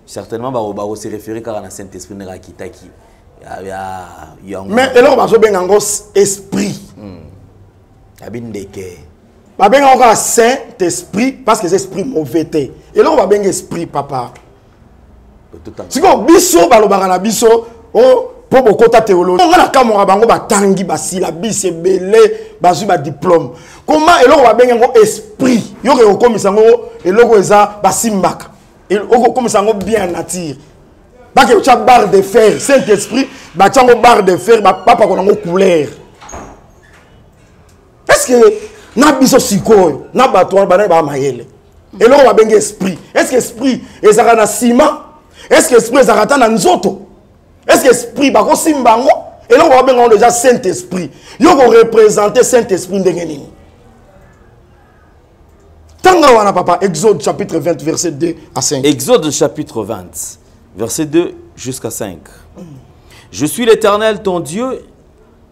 Certainement, bah, on va se référer car à Saint-Esprit n'a kitaki. Il y a il y a mais eloko bazobenga yango esprit. Ndeke. babengaka kaka saint esprit parce que eza esprit mauvais te eloko babenga esprit papa. Sikoyo biso balobaka na biso o mpo bokota théologie. Nga na kamwaka bango batangi basilabisi ebele bazwi badiplôme koma eloko babengi yango esprit? Yoka ekokomisa yango eloko eza basimbaka okokomisa yango bien nature. Bake otya barre de fer saint esprit batya yango barre de fer ba- bapako nango couleur. Est ce que na biso sikoyo na bato wana bana baa mayele? Eloko babengi esprit. Est ce que esprit ezalaka na nsima est ce que esprit ezalaka ata na nzoto? Est ce que esprit bakosimba yango eloko babenga yango déjà saint esprit yo korepresente saint esprit ndenge nini? Tanga wana papa exode chapitre 20 verset 2 à 5 Exode chapitre 20, verset 2 jusqu'à 5. Je suis l'Éternel, ton Dieu,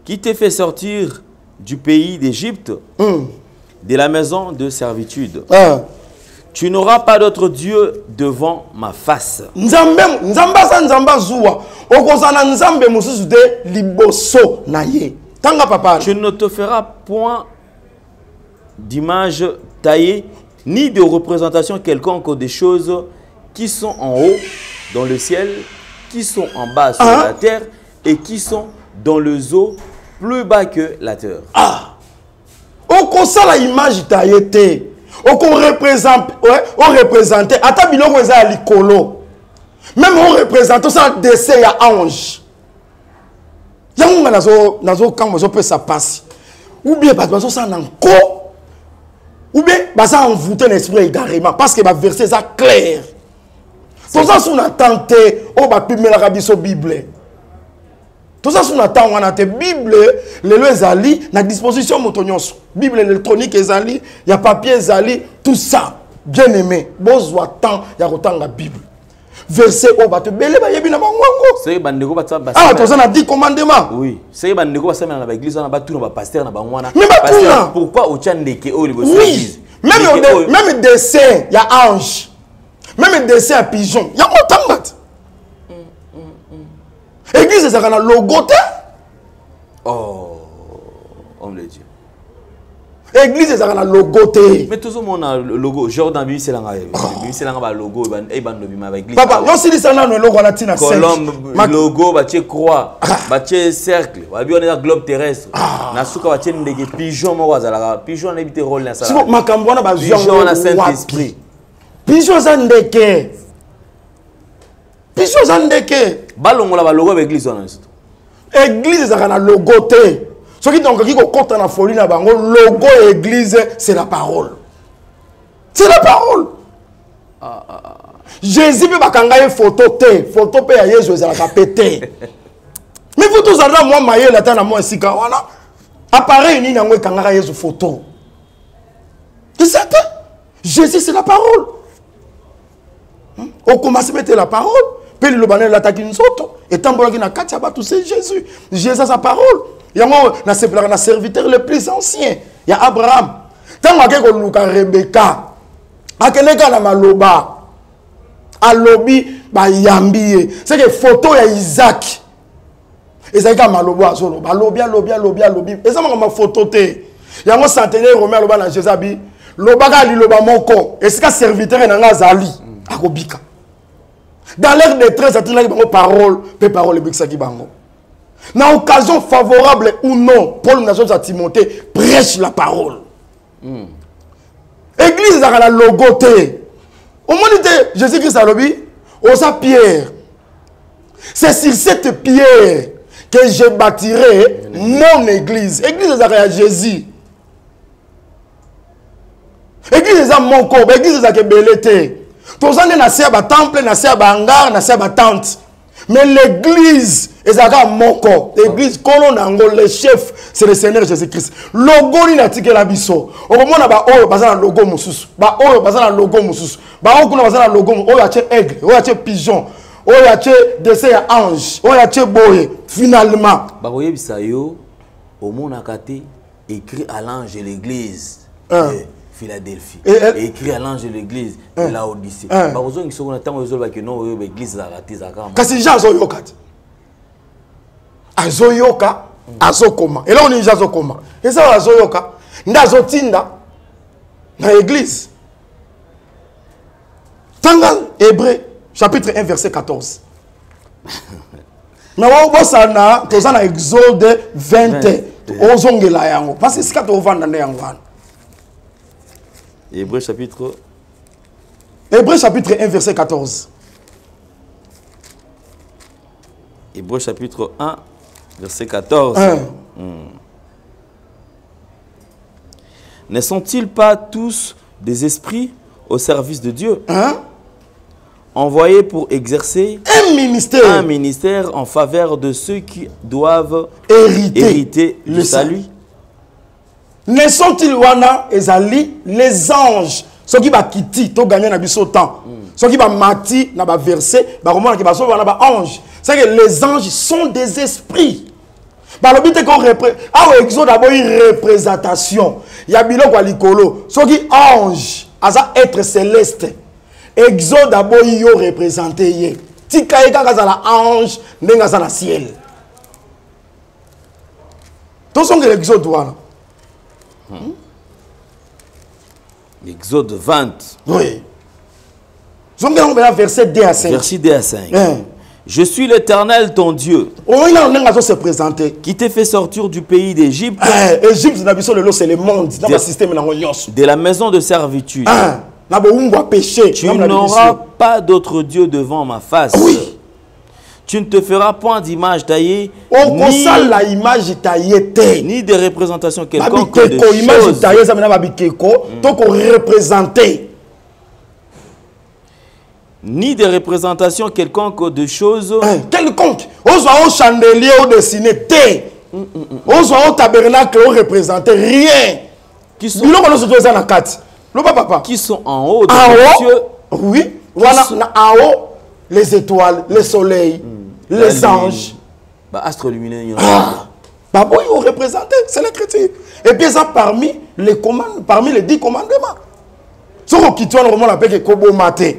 qui t'ai fait sortir du pays d'Égypte, de la maison de servitude. Ah. Tu n'auras pas d'autre Dieu devant ma face. Tu ne te feras point d'image taillée, ni de représentation quelconque des choses qui sont en haut dans le ciel, qui sont en bas sur Ah. la terre et qui sont dans le zoo plus bas que la terre. okosala image ta ye te okorepresente ata biloko eza ya likolo. Meme orepresente osala dessin ya ange. Yango nga nazokanga bazopesa mpasi ou bien bato bazosala na nko. Ou bien baza envoûté na esprit ya égarement parce que baverset eza clair. Toza su na temps te oyo bapimelaka biso bible toza so na ntango wana te bible lelo ezali na disposition moto nyonso bible électronique ezali ya papier ezali tout ça. Bien aimé bozwa temps ya kotanga bible. Verset oyo bato ebele bayebi na batia awa toza na 10 commandement. Oui. Soki bandeko basamela na baeglise wana batuna bapaster na bango wana. Mais batuna! Pourquoi otya ndeke oyo liboso ya oui. même dessin ya ange. Même dessin ya pigeon yango otanga te église ezalaka na logo te oh homme de dieu. Église ezalaka na logo te mais tozomona logo. Jordan bibiselanga bibiselanga balogo ebando bima baeglise papa yosilisa nano eloko wana ntina colombe logo batie croix batie cercle. Babi wana eza globe terrestre. Na suka batie ndeke pigeon moko azalaka pigeon nayebi te role siko nasala makambo wana saint esprit pigeon eza ndeke pigeon eza ndeke balongola balogo ya baeglise wana nyonso église ezalaka na logo te. Soki tokoki kokɔta na bango logo ya église c'est la parole. C'est la parole. Jésus mpe bakanga ye foto te. Foto mpe ya yesu ezalaka mpe te. Mais fo tozala na mwa mayele ata na mwa esika wana appareil nini yango ekangaka yesu foto eza te jésus c'est la parole. Okomasi mete la parole mpe liloba na elataki nzoto etambolaki na kati ya bato c'est jésus. Jésus sa parole. Yango nasepelaka na serviteur le plus ancien ya abraham. Ntango ake koluka rebeka akende kaka na maloba. Alobi bayambi ye. Seke foto ya isaki ezali kaka maloba azoloba. Alobi alobi alobi alobi. Eza makambo ya foto te yango centenaire romain aloba na jésus abi lobaka liloba moko. Esika serviteur na nga azali? Akobika dans leur détresse atinaki bango parole mpe parole ebikisaki bango na occasion favorable ou non paul nazonza timothée prêche la parole. Église ezalaka na logo te omoni te jésus christ alobi oza pierre. C'est sur cette pierre que je bâtirai mon église. Église ya jésus. Église eza moko baéglise ezalaka ebele te toza nde na se ya batemple na se ya bahangar na se ya batente mais l'église ezalaka moko. Église nkolo na yango le chef c'est le seigneur jésus christ logo nini atikela biso? Okomona baoyo baza na logo mosusu. Baoyo baza na logo mosusu. Baoyo kuna baza na logo mo- oyo atie aigle oyo atie pigeon oyo atie dessin ya ange oyo atie boye finalement. Bakoyebisa yo omonaka te écrit à l'ange de l'église. Hein. De philadelphie Et elle- écrit à l'ange de l'église de laodicée bakozongisa kuna ntango ezolobaki no oyo baeglise ezalaka te ezalaka kasi jean azoyoka te. Azoyoka azokoma eloko nini jean azokoma eza oyo azoyoka nde azotinda na église. Tanga hébreu chapitre 1 verset 14 na bosala na toza na exode 20 ozongela yango. Parce que esika tovanda nde yango wana hébreu chapitre hébreu chapitre 1 verset 14 hébreu chapitre 1 verset 14 Hein. Ne sont-ils pas tous des esprits au service de Dieu, Hein? envoyés pour exercer Un ministère. un ministère en faveur de ceux qui doivent hérité. hériter Le salut ne sont-ils wana ezali les anges? Soki bakiti toganye na biso temps. Soki bamati na baverset bakomonaki baso wana baange c'est que les anges sont des esprits. Balobi te awa exode aboyi représentation ya biloko ya likolo. Soki ange aza être céleste. Exode aboyi yo représente ye. Tika ye kaka azala ange ndenge aza na ciel. Tosongela exode wana Exode 20, Oui. verset 2 à 5 verset 2 à 5. Hein. Je suis l'Éternel ton Dieu, présente qui t'ai fait sortir du pays d'Égypte, Eh, égypte c'est le monde de la maison de servitude. Ah, Tu n'auras pas d'autre Dieu devant ma face. Oui. Tu ne te feras point d'image taillée, ni, okosala image te ni de représentation quelconque de babikeko image babikeko tokoreprésente ni de représentation quelconque de choses. Quelconque ozwa o chandelier odessine te ozwa o tabernacle oreprésente rien. Qui sont, biloko nyonso to eza na kati. Loba papa. Qui sont en haut dans en haut? oui. Na en haut? Les étoiles le soleil la les anges. bah, astre lumineux, il y en a. Ah, baboyi oreprésente c'est l'écriture et puis eza parmi les commandes parmi les dix commandements. Soki okiti wana komona mpe ke koboma te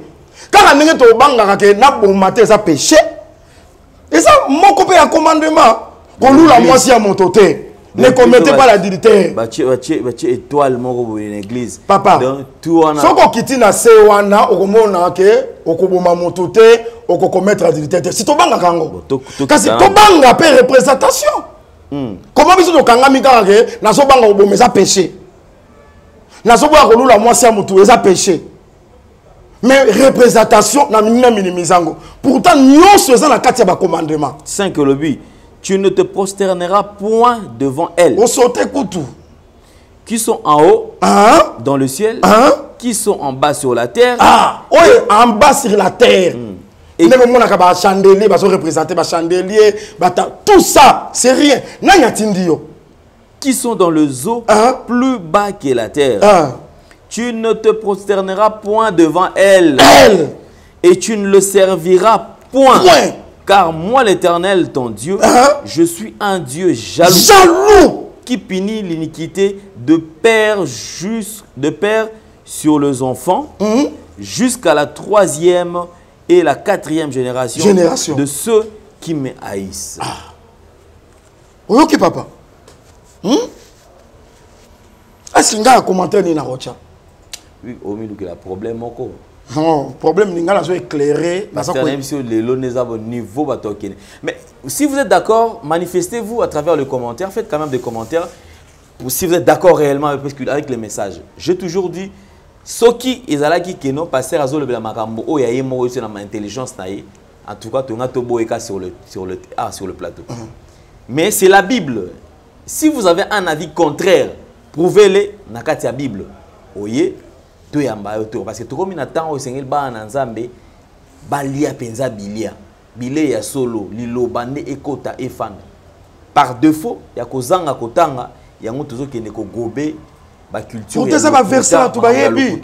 kaka ndenge tobangaka ke naboma te eza péché eza moko mpe ya commandement. Kolula mwasi ya moto te ne commete pas l'adultère batie batie étoile moko boye na église. Papa donc tout wana soki okiti na se wana okomona ke okoboma moto te okokometre adultère te. Si tobangaka yango kasi tobanga mpe représentation. Koma biso tokangami kaka ke nazobanga koboma eza péché. Nazoboya kolula mwasi ya motu eza péché. Mais représentation na minimize yango pourtant nyonso eza na kati ya bacommandement. 5 lobby tu ne te prosterneras point devant elles. Qui sont en haut Hein? dans le ciel Hein? qui sont en bas sur la terre ah oyo en bas sur la terre. Et- ndenge omonaka bachandelier bazoreprésente bachandelier bata tout ça c'est rien. Qui sont dans le zoo Hein? plus bas que la terre. Tu ne te prosterneras point devant elles. Elle et tu ne le serviras point, Point. Car moi l'Éternel ton Dieu Hein? je suis un Dieu jaloux jaloux qui punit l'iniquité de père jus- de père sur les enfants Mhm. jusqu'à la troisième et la quatrième génération, Génération. de ceux qui me haïssent. oyoki papa hmm? est-ce que ngai ya commentaire nini nakotya Oui, au milieu de la problème encore. Non problème ni ngai nazo éclairé lelo neza bon niveau okende. Mais si vous êtes d'accord, manifestez-vous à travers le commentaire. Faites quand même des commentaires. Ou si vous êtes d'accord réellement avec, avec les messages. J'ai toujours dit, soki ezalaki keno pasteur azolobela makambo oyo aye moko esi na ma intelligence na ye en tout cas tonga toboyeka sur le, sur le, ah, sur le plateau mais c'est la bible si vous avez un avis contraire prouvez-le na kati ya bible oye toyamba yo to parce que tokomi na ntango esengeli bana na nzambe balia mpenza bilia. Bilei ya solo liloba nde ekota efanda par défaut ya kozanga kotanga yango tozokende kogobe baculture eza baverset bato bayebi.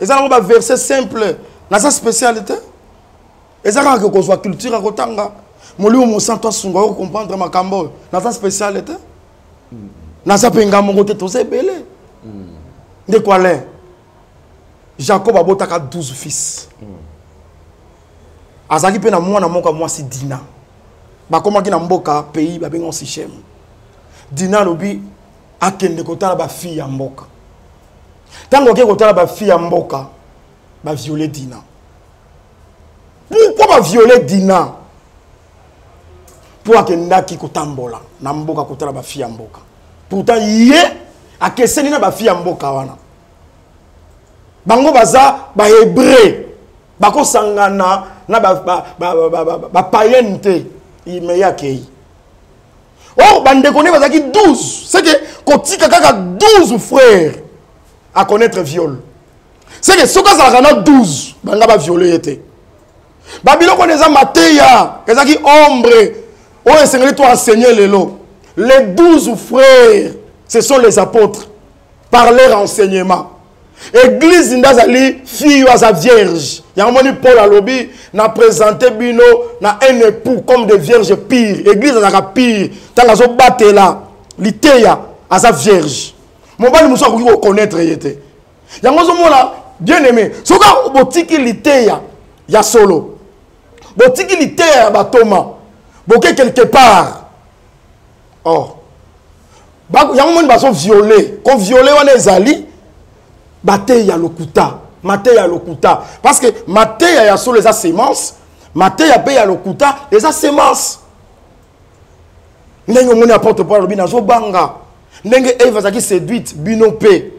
Eza nango baverset simple. Naza spécialité? Eza kaka ke kozwa culture ya kotanga. Molimo mosantu asunga yo comprendre makambo. Oyo naza spécialité? Naza mpe nga moko te toza ebele. Ndeko alain jacob abotaka 12 fils. Azalaki mpe na mwana moko mwasi dina. Bakomaki na mboka pays babengi sichem. Dina alobi akende kotala bafille ya mboka. Ntango oke kotala bafille ya mboka baviole dina. Pourkui baviole dina? Mpo akendaki kotambola na mboka kotala bafille ya mboka. Pourtant ye akeseni na bafille ya mboka wana bango baza bahébreu bakosangana na bapayenne te me ye akei oyo bandeko nde bazalaki 12 seke kotika kaka 12 frère à connaître viol. C'est que soki azalaka na 12 banga baviole ye te babiloko wana eza mateya ezalaki ombre. Oyo esengeli to enseigner lelo. Les 12 frères ce sont les apôtres. Par leur enseignement église nde azali fille aza vierge. Yango moni paul alobi na présente bino na un époux comme de vierge pire église azalaka pire. Ntango azobatela liteya aza vierge. Mobali mosusu akoki kokonaitre ye te yango ozomona bien aimé soki botiki liteya ya solo. Botiki liteya ya batoma boke quelque part. Or yango moni bazoviole ko viole wana ezali mateya ya lokuta. Mateya ya lokuta. Parce que mateya ya solo eza semence mateya mpe ya lokuta eza semence ndenge omoni apôtre paul alobi nazobanga ndenge eve azalaki séduite bino mpe.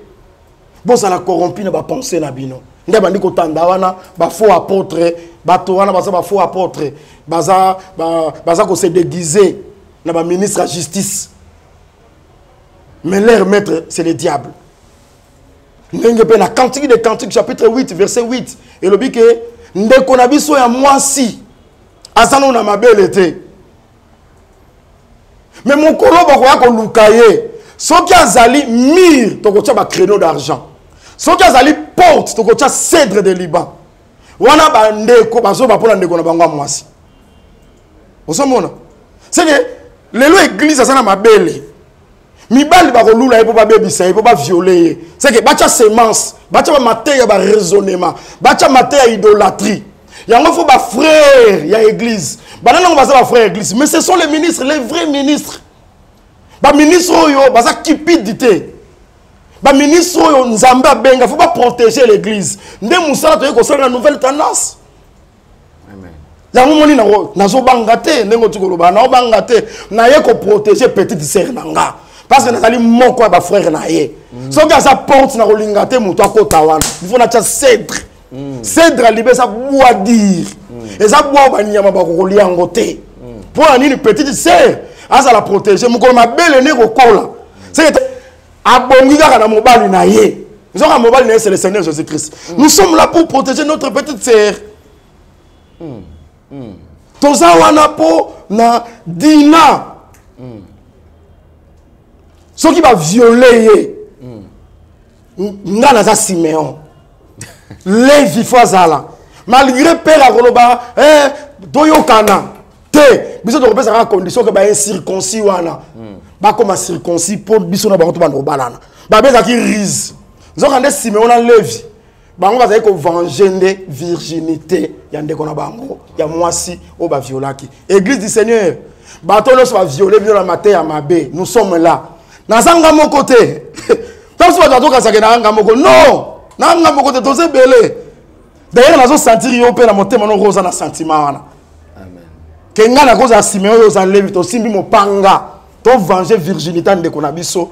Bozala corrompi na bapense na bino. Nde bandi kotanda wana bafaux apôtre bato wana baza bafaux apôtre baza ba- baza kose déguise na baministre ya justice. Mais leur maître c'est le diable ndenge mpe na cantique de cantique chapitre 8 verset 8 elobi ke ndeko na biso ya mwasi aza nano na mabele te. Me mokolo bakoya koluka ye soki azali mire tokotia bacréneau d'argent. Soki azali porte tokotia cèdre de liban. Wana bandeko bazoba mpona ndeko na bango ya mwasi. Ozomona seke lelo eglize aza na mabele mibali bakolula ye mpo babebisa ye mpo baviole ye seke batya semence batya bamateya baraisonnement batya mateya ya idolâtrie. Yango fo bafrère ya église. Bana nango baza bafrère ya église. Mais ce sont les ministres les vrais ministres. Baministre oyo baza kipidi te baministre oyo nzambe abenga fo baprotéger l'église. Nde mosala toyei kosala na nouvelle tendance. Yango moni nango nazobanga te ndenge oti koloba naobanga te. Naye koprotege petite sere na nga parce que nazali moko ya bafrère na ye soki aza porte na kolinga te moto akota wana ifo natya cèdre. Cèdre alibe eza bwa dire. Eza bwa banyama bakokolia yango te mpo na nini petite sere azala protege mokolo mabele nde kokola seke abongi kaka na mobali na ye nzoka mobali na ye c'est le seigneur jésus christ nous sommes là pour protéger notre petite sere toza wana mpo na dina soki baviole ye nga naza simeon. Levi fo azala malgré pere akoloba eh, toyokana te biso tokopesaka condition ke baincirconcis wana. Bakoma circoncis mpo biso na bango to banda kobalana babezaki rise. Nzoka nde simeon na levi bango bazali kovange nde virginité ya ndeko na bango ya mwasi oyo baviolaki église du seigneur bato nyonso baviole bino na mate ya mabe. Nous sommes là nazanga moko te ntanso bato batokasake na nga moko non! Na nga moko te toza ebele d'ailleurs nazosentir yo mpe na motema noko oza na sentiment wana. Ke ngai nakozala simeon oyo oza levi tosimbi mopanga tovange virginité ndeko na biso.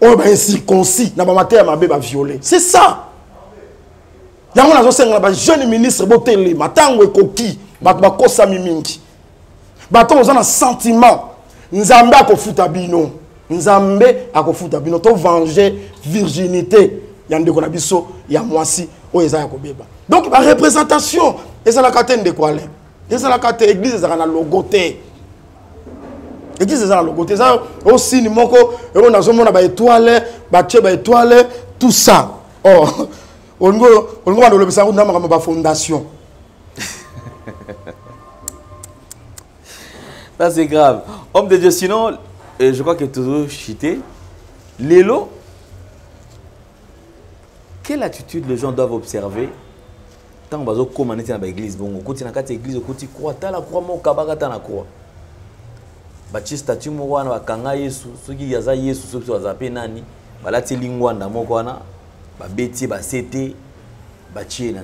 Oyo baincirconcis na bamate ya mabe baviole c'est ça! Yango nazosengana bajeune ministre botelema ntango ekoki bato bakosami mingi. Bato boza na sentiment nzambe akofuta bino nzambe akofuta bino tovange virginité ya ndeko biso ya mwasi ya kobeba donc bareprésentation ezalaka te ndeko ale ezalaka te église ezalaka na logo te église eza na logo te eza osini moko oyo nazomona baétoile batie baétoile tout ça olingo banda olobisa yango na makambo Ça, c'est grave. Homme de Dieu, sinon, euh, je crois que toujours chité. Lélo, quelle attitude les gens doivent observer tant bazo komana tina ba église bongo? Koti na kati église koti croix tala croix mo kabaka ta na croix. Batie statue moko wana bakanga yesu soki aza yesu nani? Balati lingwanda moko wana babeti ye basete batie ye na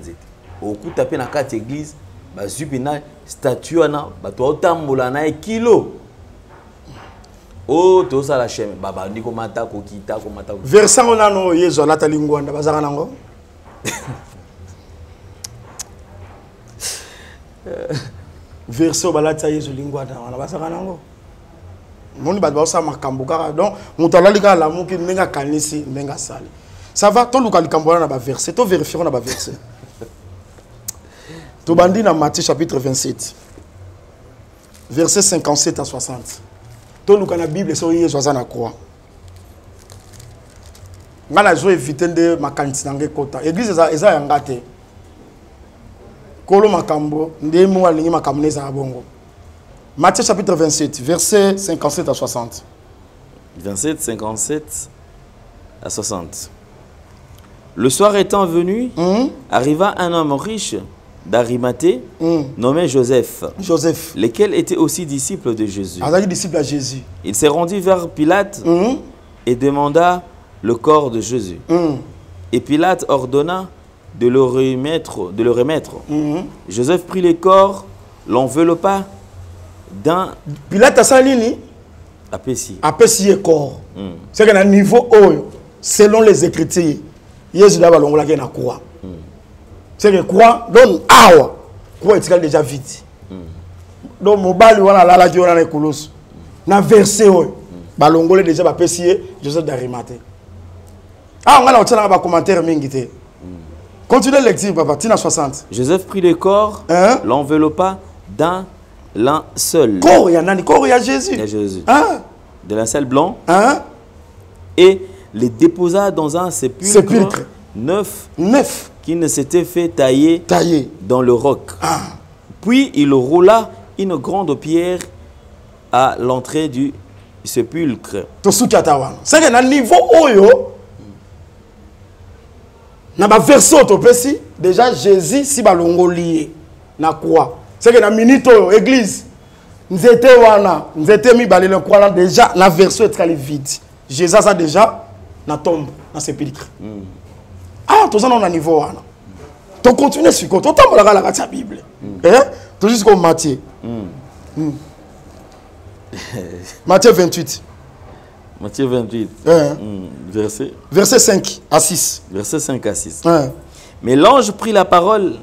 na kati église bazwi mpena statue wana bato baotambola na ye kilo oyo tozosala cheme babandi komata kokita komata verset ngo nano yesu alatali ngwanda bazaka nango? Verset oyo balati ya yesu lingwanda wana bazaka nango? Moni bato baosala makambo kaka. Donc moto alali kaka lamuki ndenge akanisi ndenge asali. Ça va toluka likambo wana na baverset tovérifiero na baverset tobandi na matthieu chapitre 27 verset 57 à 60 toluka na bible soki yesu aza na croix ngai nazo évite nde makanisi na ngai ekota église eza, eza yanga te kolo makambo nde mo alingi makambo na ezala bongo matthieu chapitre 27 verset 57 à 60 27, 57 à 60. Le soir étant venu, Hum, arriva un homme riche d'Arimathée, hum. nommé Joseph, joseph lequel était aussi disciple de Jésus. disciple jésus Il s'est rendu vers Pilate Hum, et demanda le corps de Jésus. hum, Et Pilate ordonna de le remettre. De le remettre. Joseph prit le corps, l'enveloppa d'un pilate asali nini apéci. apesi ye corps Mm. seke na niveau oyo selon les écritures yesu da balongolaki ye croix seke croix donc awa croix etikali déjà vide donc mobali wana alalaki wana na ekulusu na verset oyo balongoli déjà bapesi ye joseph darimate awa ngai na kotielanga bacommentaire mingi te continue lecture papa. Ntina 60 Joseph prit le corps, Hein? l'enveloppa d'un linceul. corps ya nani corps ya jésus. Il y a Jésus. hein? De linceul blanc hein? et les déposa dans un sépulcre, Sépulcre. neuf. Neuf qui ne s'était fait tailler dans le roc. ah. Puis il roula une grande pierre à l'entrée du sépulcre. seke na niveau oyo na oyo topesi déjà jésus si balongoli ye na croix seke na minute oyo église nzete wana nzete mibale le croix wana déjà na verse oyo etikali vide jésus aza déjà na tombe na sépulcre ah toza nano na niveau wana tocontinue sikoyo totambolaka na kati ya bible. Eh? tozwi sikoyo matthieu. Mm. matthieu 28 Matthieu 28, eh. verset, verset 5 à 6 verset 5 à 6. Hein. Mais l'ange prit la parole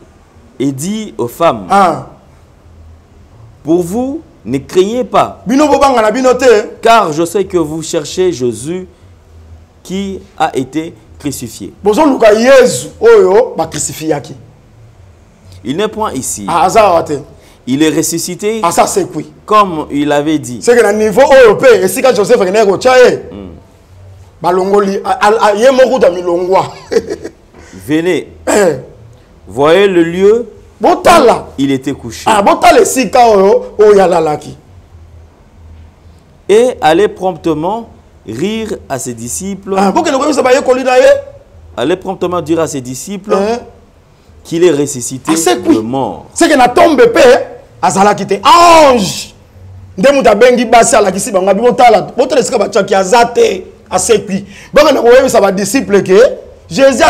et dit aux femmes, Ah. Pour vous, ne craignez pas, car je sais que vous cherchez Jésus qui a été crucifié. bozoluka yesu oyo bakrucifiaki Il n'est point ici. Ah, aza awa te Il est ressuscité asa sekwi comme il avait dit. seke na niveau oyo mpe esika joseph akendaki kotya ye balongoli ye moko kuta milongwa. Venez, Eh, voyez le lieu botala. il était couché. Ah, botala esika oyo oyo alalaki. Et allez promptement rire à ses disciples. Ah, ye Allez promptement dire à ses disciples Eh, qu'il est ressuscité asekwi de mort. seke na tombe mpe azalaki te ange. Nde moto abengi basi botala. Botala na koyebisa ke jésus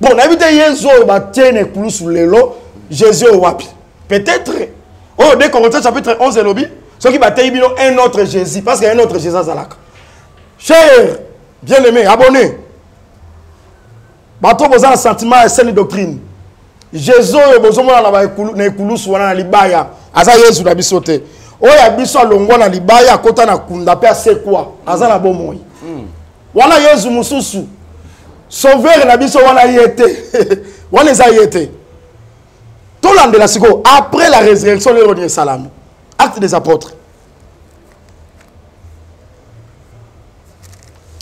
bon yesu oyo batie na ekulusu lelo jésus wapi. Peut-être. Oyo de corinthiens chapitre 11 elobi soki bateyi bino un autre jésus parce que un autre jésus azalaka. Cher bien aimé abonné bato boza na sentiment ya saine doctrine. Jésus oyo bozomona na baekulu- na ekulusu wana na libaya aza yesu na biso te. Oyo ya biso alongwa na libaya akɔta na kunda mpe asekwa aza na bomoi. Wana yesu mosusu sauveur na biso wana ye te. Wana eza ye te. Tolandela sikoyo après la résurrection lelo ni esalami acte des apôtres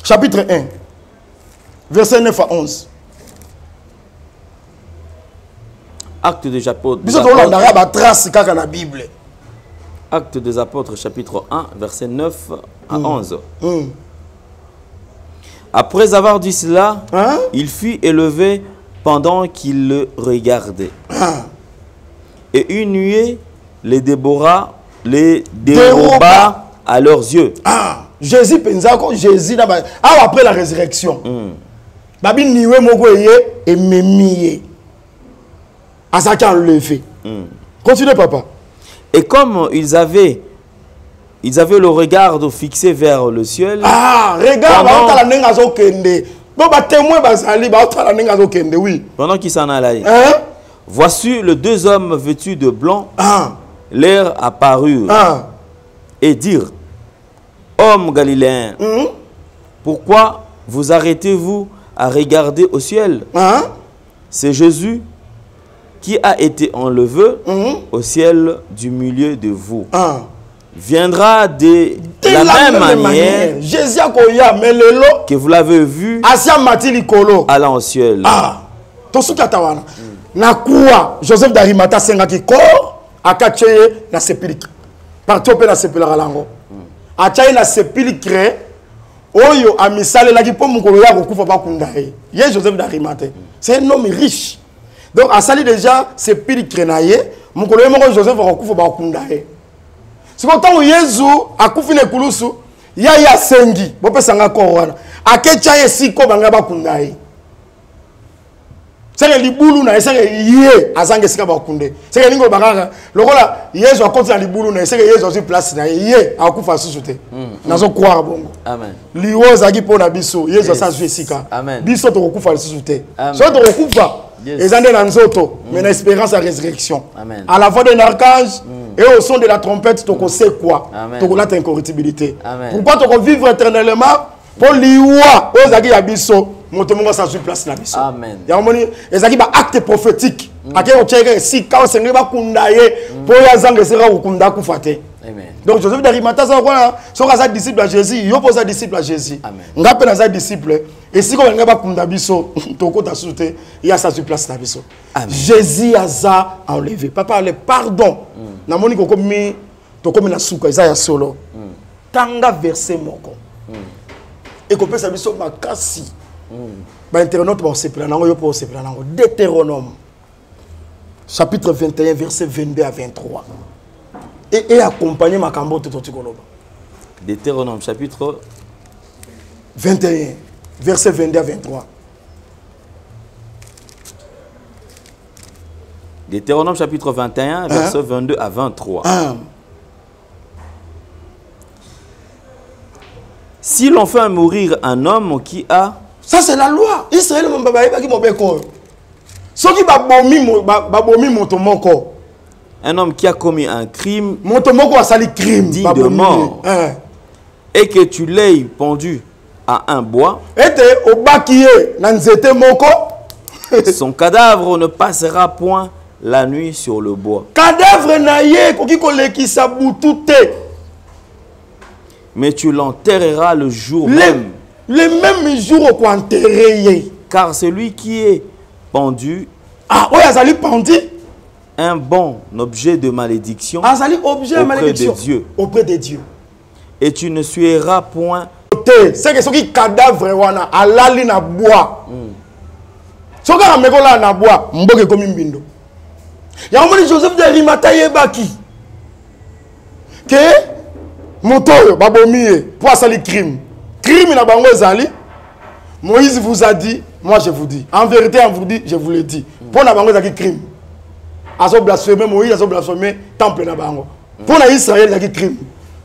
chapitre 1 verset 9 à 11 Acte des apôtres, Acte des apôtres, chapitre 1, verset 9 à 11. Mm. Après avoir dit cela, Hein? il fut élevé pendant qu'il le regardait. Ah. Et une nuée les débora, les Déroba. à leurs yeux. Ah, jésus mpenza ko jésus na ba awa après la résurrection babi niwe moko eye ememi ye azalaki enlevé. Continue papa. Et comme ils avaient, ils avaient le regard fixé vers le ciel, ah regarde Pendant- baotala ndenge azokende. Bo batémoin bazali baotala ndenge azokende oui. pendant qu'ils s'en allaient, hein? voici les deux hommes vêtus de blanc ah, leur apparurent. ah. et dirent, Hommes galiléens, Mhm. pourquoi vous arrêtez-vous à regarder au ciel? Hein? C'est Jésus qui a été enlevé Mhm. au ciel du milieu de vous. Hein. Viendra de, De la, même, manière, que vous l'avez vu allant au ciel. ah kuwa joseph darimata kor akatie ye na sepilike parti oyo mpe nasepelaka lango. Atia ye na sepilike oyo amisalelaki mpo mokolo ya kokufa bakunda ye. Ye joseph darimata c'est un homme riche. Donc asali déjà sepilike na ye mokolo ye moko joseph akokufa bakunda ye. Sikoyo ntango yezu akufi na ekulusu ya ye asengi bopesanga kor wana. Aketia ye esika banga bakunda ye seke libulu na ye seke ye azanga esika bakunde seke ningi oloba kaka lokola yesu akoti na libulu na ye seke yesu azwi place na ye ye akufa susu te. Nazokroire bongo. Amen. liwo ezalaki mpo na biso yesu asa azwi esika. Amen. biso tokokufa lisusu te. Soki tokokufa eza nde na nzoto mais na espérance ya résurrection. Amen. à la voix d'un archange et au son de la trompette tokosekwa. Tokolata incorruptibilité. Amen. pourquoi tokovivre éternellement? Mpo liwa oyo ezalaki ya biso moto moko asa azwi place na biso yango moni ezalaki baacte prophétique ake kotiaka esika osengeli bakunda ye mpo oyo azanga esika kokunda akufa te Amen. donc joseph darimata aza wana soki aza disciple ya jésus yo mpo oza disciple ya jésus. Amen. nga mpe naza disciple esika balingai bakunda biso tokota susu te ye asa azwi place na biso jésus aza enlevé. Papa ale pardon. Namoni kokomi tokomi na suka eza ya solo. Tanga verset moko. Ekopesa biso makasi bainternaute baosepela nango yo mpo osepela nango deutéronome chapitre 21 verset 22 à 23 e e accompagne makambo to toti koloba Deutéronome chapitre 21 verset 22 à 23 Deutéronome chapitre 21, verset 22 à 23. Ah, Si l'on fait mourir un homme qui a ça c'est la loi. Israel mo bayebaki mobeko oyo soki babomi mo- ba- babomi moto moko un homme qui a commis un crime moto moko asali crime. babomi de mort. Hein. et que tu l'aies pendu à un bois, ete obaki ye na nzete moko son cadavre ne passera point la nuit sur le bois. cadavre na ye ekoki kolekisa butu te Mais tu l'enterreras le jour même, le même jour okoenterre ye car celui qui est pendu, ah oyo azali pandi un bon objet de malédiction, azali objet ya Auprès de malédiction Dieu. auprès de dieu. Et tu ne suieras point te seke soki cadavre wana alali na bwa soki kaka meki olala na bwa mboka ekomi mbindo yango moni joseph de rimata yebaki ke moto oyo babomi ye mpo asali crime crime na bango ezali moïse vous a dit moi je vous dis. En vérité en vous dit je vous le dis. Mpo na bango ezalaki crime. Azoblaspheme moïse azoblaspheme temple na bango. Mpo na israel ezalaki crime.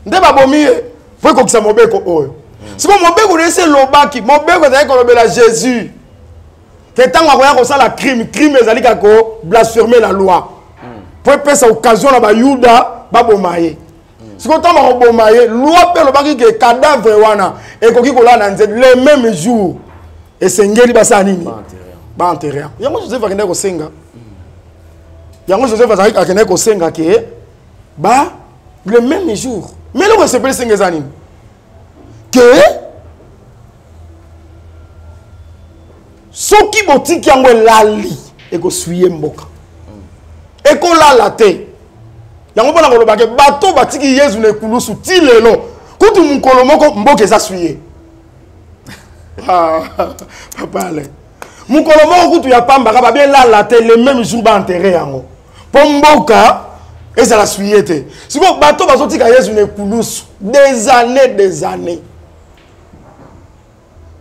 Nde babomi ye mpo ekokisa mobeko oyo. Siko mobeko na esi elobaki mobeko ezalaki kolobela jésus. Ke ntango akoya kosala crime crime ezali kaka koblaspheme la loi. Mpo epesa occasion na bayuda baboma ye sikoyo ntango bakoboma ye loi mpe elobaki ke cadavre wana ekoki kolala na nzete le même jour. Esengeli basala nini? Baenterre yango yango joseph akendaki kosenga. Yango joseph akendaki kosenga ke ba le même jour. Mais eloko esepeli senga eza nini? Ke soki botiki yango elali ekoswie mboka. Ekolala te yango mpona koloba ke bato batiki yesu na ekulusu ti lelo. Kutu mokolo moko mboka eza swie Ah, papa ale mokolo moko kutu ya pambaka babi elala te le même jour baenterre yango. Mpo mboka ezala swie te. Sikoyo bato bazotika yesu na ekulusu des années des années.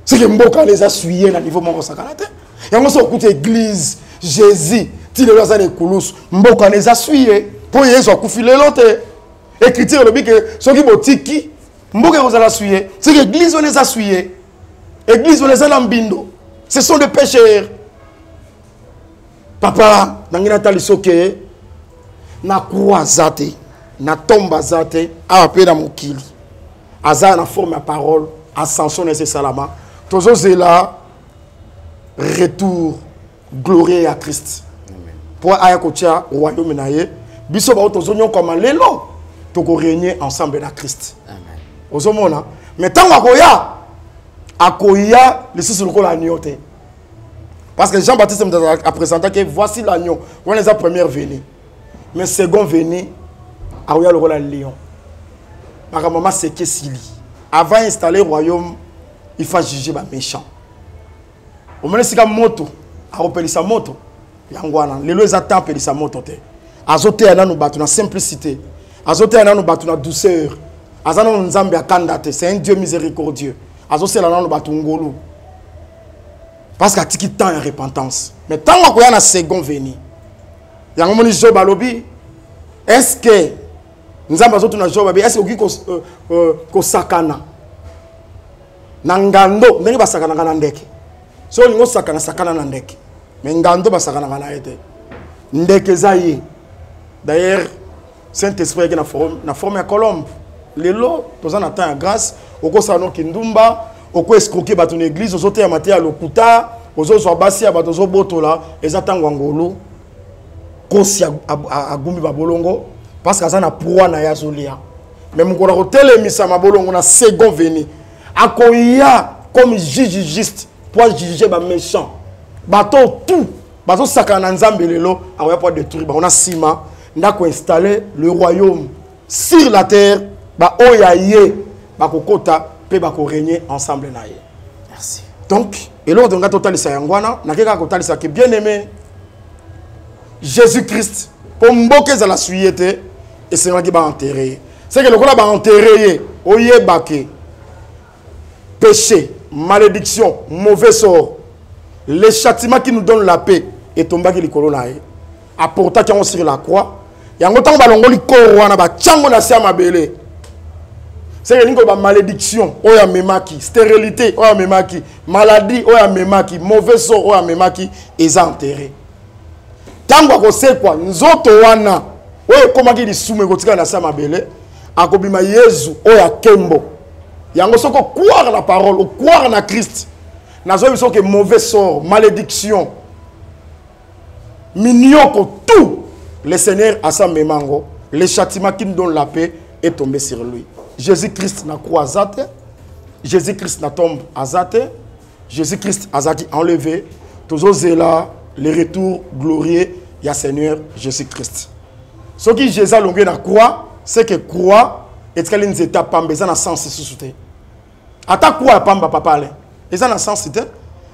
Seke mboka wana eza swie na niveau moko sakana te. Yango so okuti église jésus ti lelo aza na ekulusu mboka wana eza swie mpo yesu akufi lelo te écriture elobi ke soki botiki mboka ekozala swie seke église wana eza swie église wana eza na mbindo ce sont des pécheurs papa nangi natali soki na croix aza te na ntombo aza te awa mpe na mokili aza na forme ya parole. Ascension na ese esalama tozozela retour. Glorieux ya christ. Mpo aya kotia royaume na ye biso bao tozonyokama lelo tokorenie ensemble na christ. Ozomona. Me ntango akoya akoya lisusu lokola agneau te. Parce que jean baptiste apresentaki voici l'agneau. Wana eza première venue. Mais second venue akoya lokola lion. Makambo maseke esili avant installer royaume il faut juger baméchant omoni esika moto akopelisa moto. Yango wana. Lelo eza temps apelisa moto te azoteya nanu bato na simplicité. Azoteya nanu bato na douceur. Aza nzambe te. C'est un dieu miséricordieux. Azosala nanu bato parce que atiki temps repentance. Mais ntango akoya na second veni yango moni job alobi est ce que nzambe azotuna job est ce que okoki euh, euh, kosakana? Na ngando ndenge basakanaka na ndeke. So olingi osakana sakana na ndeke. Mais ngando na ndeke eza d'ailleurs saint esprit ayaki na forme, ya colombe. Lelo na temps ya grâce okosala noki ndumba okoescroke bato na église ozoteyama te ya lokuta ozozwa basi ya bato ozobotola eza ntango ya ngolu. Kosi ag- agumbi babolongo parce que aza na proi na ye azolia. Mais mokolo akotelemisa mabolongo na second veni akoya comme juge juste po ajuge baméchant bato tout bazosakana na nzambe lelo akoya po adétruire bango na nsima ndako installe le royaume sur la terre baoyo aye bakokota mpe bakorégner ensemble na ye Merci. donc eloko tonga totalisa yango wana nake kaka kotalisa ke bien aimé jésus christ mpo mboka ezala suye te esengaki baenterre ye seke lokola baenterre ye oyeba ke péché malédiction mauvais sort le châtiment qui nous donne la paix etombaki likolo na ye aportaki yango sur la croix yango ntango balongoli koro wana batiango na se ya mabele. Seke elingi koyeba malédiction oyo amemaki stérilité oyo amemaki maladie oyo amemaki mauvais sort oyo amemaki eza enterré. Ntango akosekwa nzoto wana oyo ekomaki lisumu ekotikala na se ya mabele akobima yezu oyo akembo yango soki ocroire na parole ocroire na christ nazoyebi soki mauvais sort malédiction minioko tout le seigneur asamema yango le châtiment qui nous donne la paix est tombé sur lui. Jésus christ na croix aza te jésus christ na tombe aza te jésus christ azalaki enlevé. Tozozela le retour glorieux ya seigneur jésus christ soki jésus alongwe na croix c'est que croix etikali nzeta pamba eza na sens lisusu te ata croix pamba papa ale eza na sens te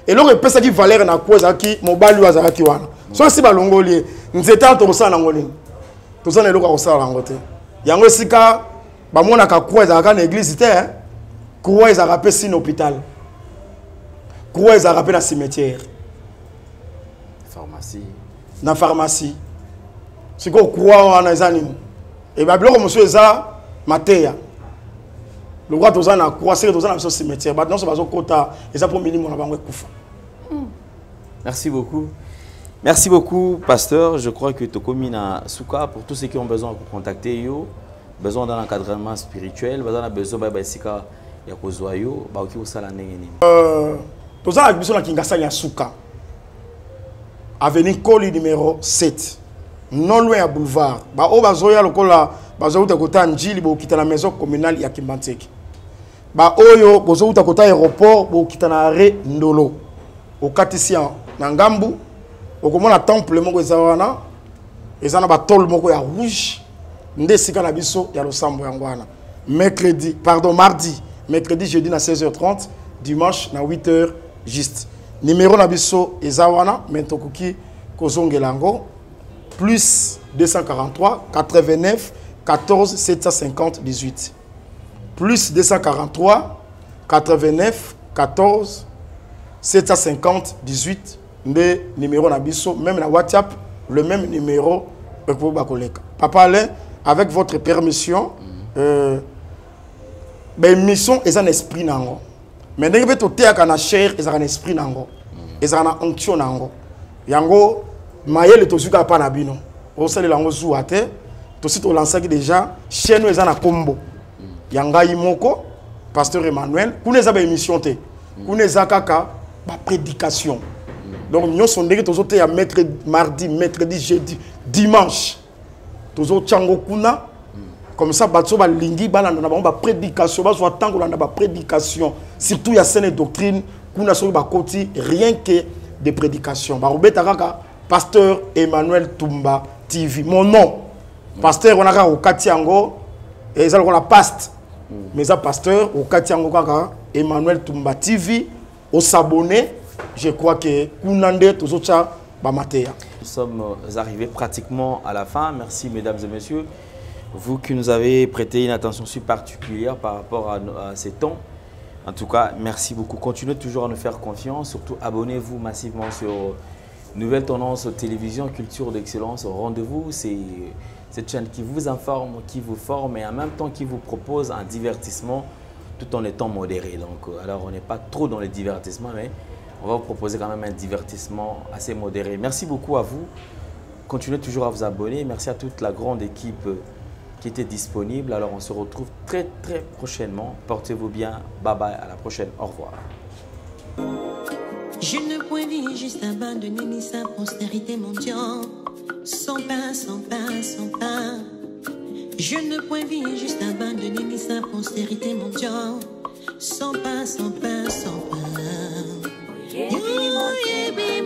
eloko epesaki valeur na croix ezalaki mobali oyo azalaki wana so esi balongoli nzete wana tokosala nango nini? Toza na eloko ya kosala yango te. Yango esika bamonaka croix ezalaka na église te eh. croix ezalaka mpe na hôpital. Croix ezalaka mpe na cimetière. Na pharmacie. Sikoyo croix wana eza nini? Eba biloko mosusu eza mateya. Lokwa toza na croix seke toza na biso cimetière bato nyonso bazokota eza mpo milimo na bango ekufa. Merci beaucoup. Merci beaucoup, pasteur. Je crois que Tokomi na Souka, pour tous ceux qui ont besoin de contacter yo, besoin d'un encadrement spirituel, besoin besoin de Sika ya kozwa yo, ba oki osala ndenge nini. toza na biso na kingasani ya suka avenue koli numéro 7 non loin ya boulevard baoyo bazoya lokola bazouta kota njili bokita na maison communale ya kimbanteki baoyo bozouta kota aéroport bokita na are ndolo okatisi ya na ngambu okomona temple moko eza wana eza na batole moko ya rouge. Nde esika na biso ya losambo mercredi pardon mardi. Mercredi jeudi na 16h30 dimanche na 8h juste. Numéro na biso eza wana me plus 243 89 14 750 18 plus 243 89 14 750 18 nde numéro na biso même na whatsapp le même numéro ekoki bakoleka papa avec votre permission euh, baémission eza na esprit na yango mais ndenge mpe toteyaka na chair ezalaka na esprit na yango ezalaka na onction na yango mayele tozwi kaka mpa na bino. Osalela yango zuwa te tosi tolansaki déjà chaîne oyo eza na nkombo ya ngai moko pasteur emmanuel kuna eza baémission te kuna eza kaka baprédication donc nyonso ndenge tozoteya maître mardi mercredi jeudi dimanche. Tozotya yango kuna comme ça bato balingi balanda na bango baprédication bazwa ntango kolanda baprédication surtout ya scène et doctrine kuna soki bakoti rien que de prédication bakobeta kaka pasteur emmanuel tumba tv mon nom pasteur wana kaka okati yango eza lokola paste. Mais eza pasteur okati yango kaka emmanuel tumba tv osabone je crois que Nous sommes euh, arrivés pratiquement à la fin. Merci, mesdames et messieurs. Vous qui nous avez prêté une attention si particulière par rapport à ces temps. En tout cas, merci beaucoup. Continuez toujours à nous faire confiance. Surtout, abonnez-vous massivement sur Nouvelle Tendance Télévision, Culture d'Excellence. Rendez-vous, c'est cette chaîne qui vous informe, qui vous forme et en même temps qui vous propose un divertissement tout en étant modéré. Donc, euh, alors, on n'est pas trop dans le divertissement, mais on va vous proposer quand même un divertissement assez modéré. Merci beaucoup à vous. Continuez toujours à vous abonner. Merci à toute la grande équipe qui était disponible. Alors, on se retrouve très, très prochainement. Portez-vous bien. Bye bye. À la prochaine. Au revoir. Je ne point vie juste abandonner ni sa postérité mendiant. Sans pain, sans pain, sans pain. Je ne point vie juste abandonner ni sa postérité mendiant. Sans pain, sans pain, sans pain. Yo, yebi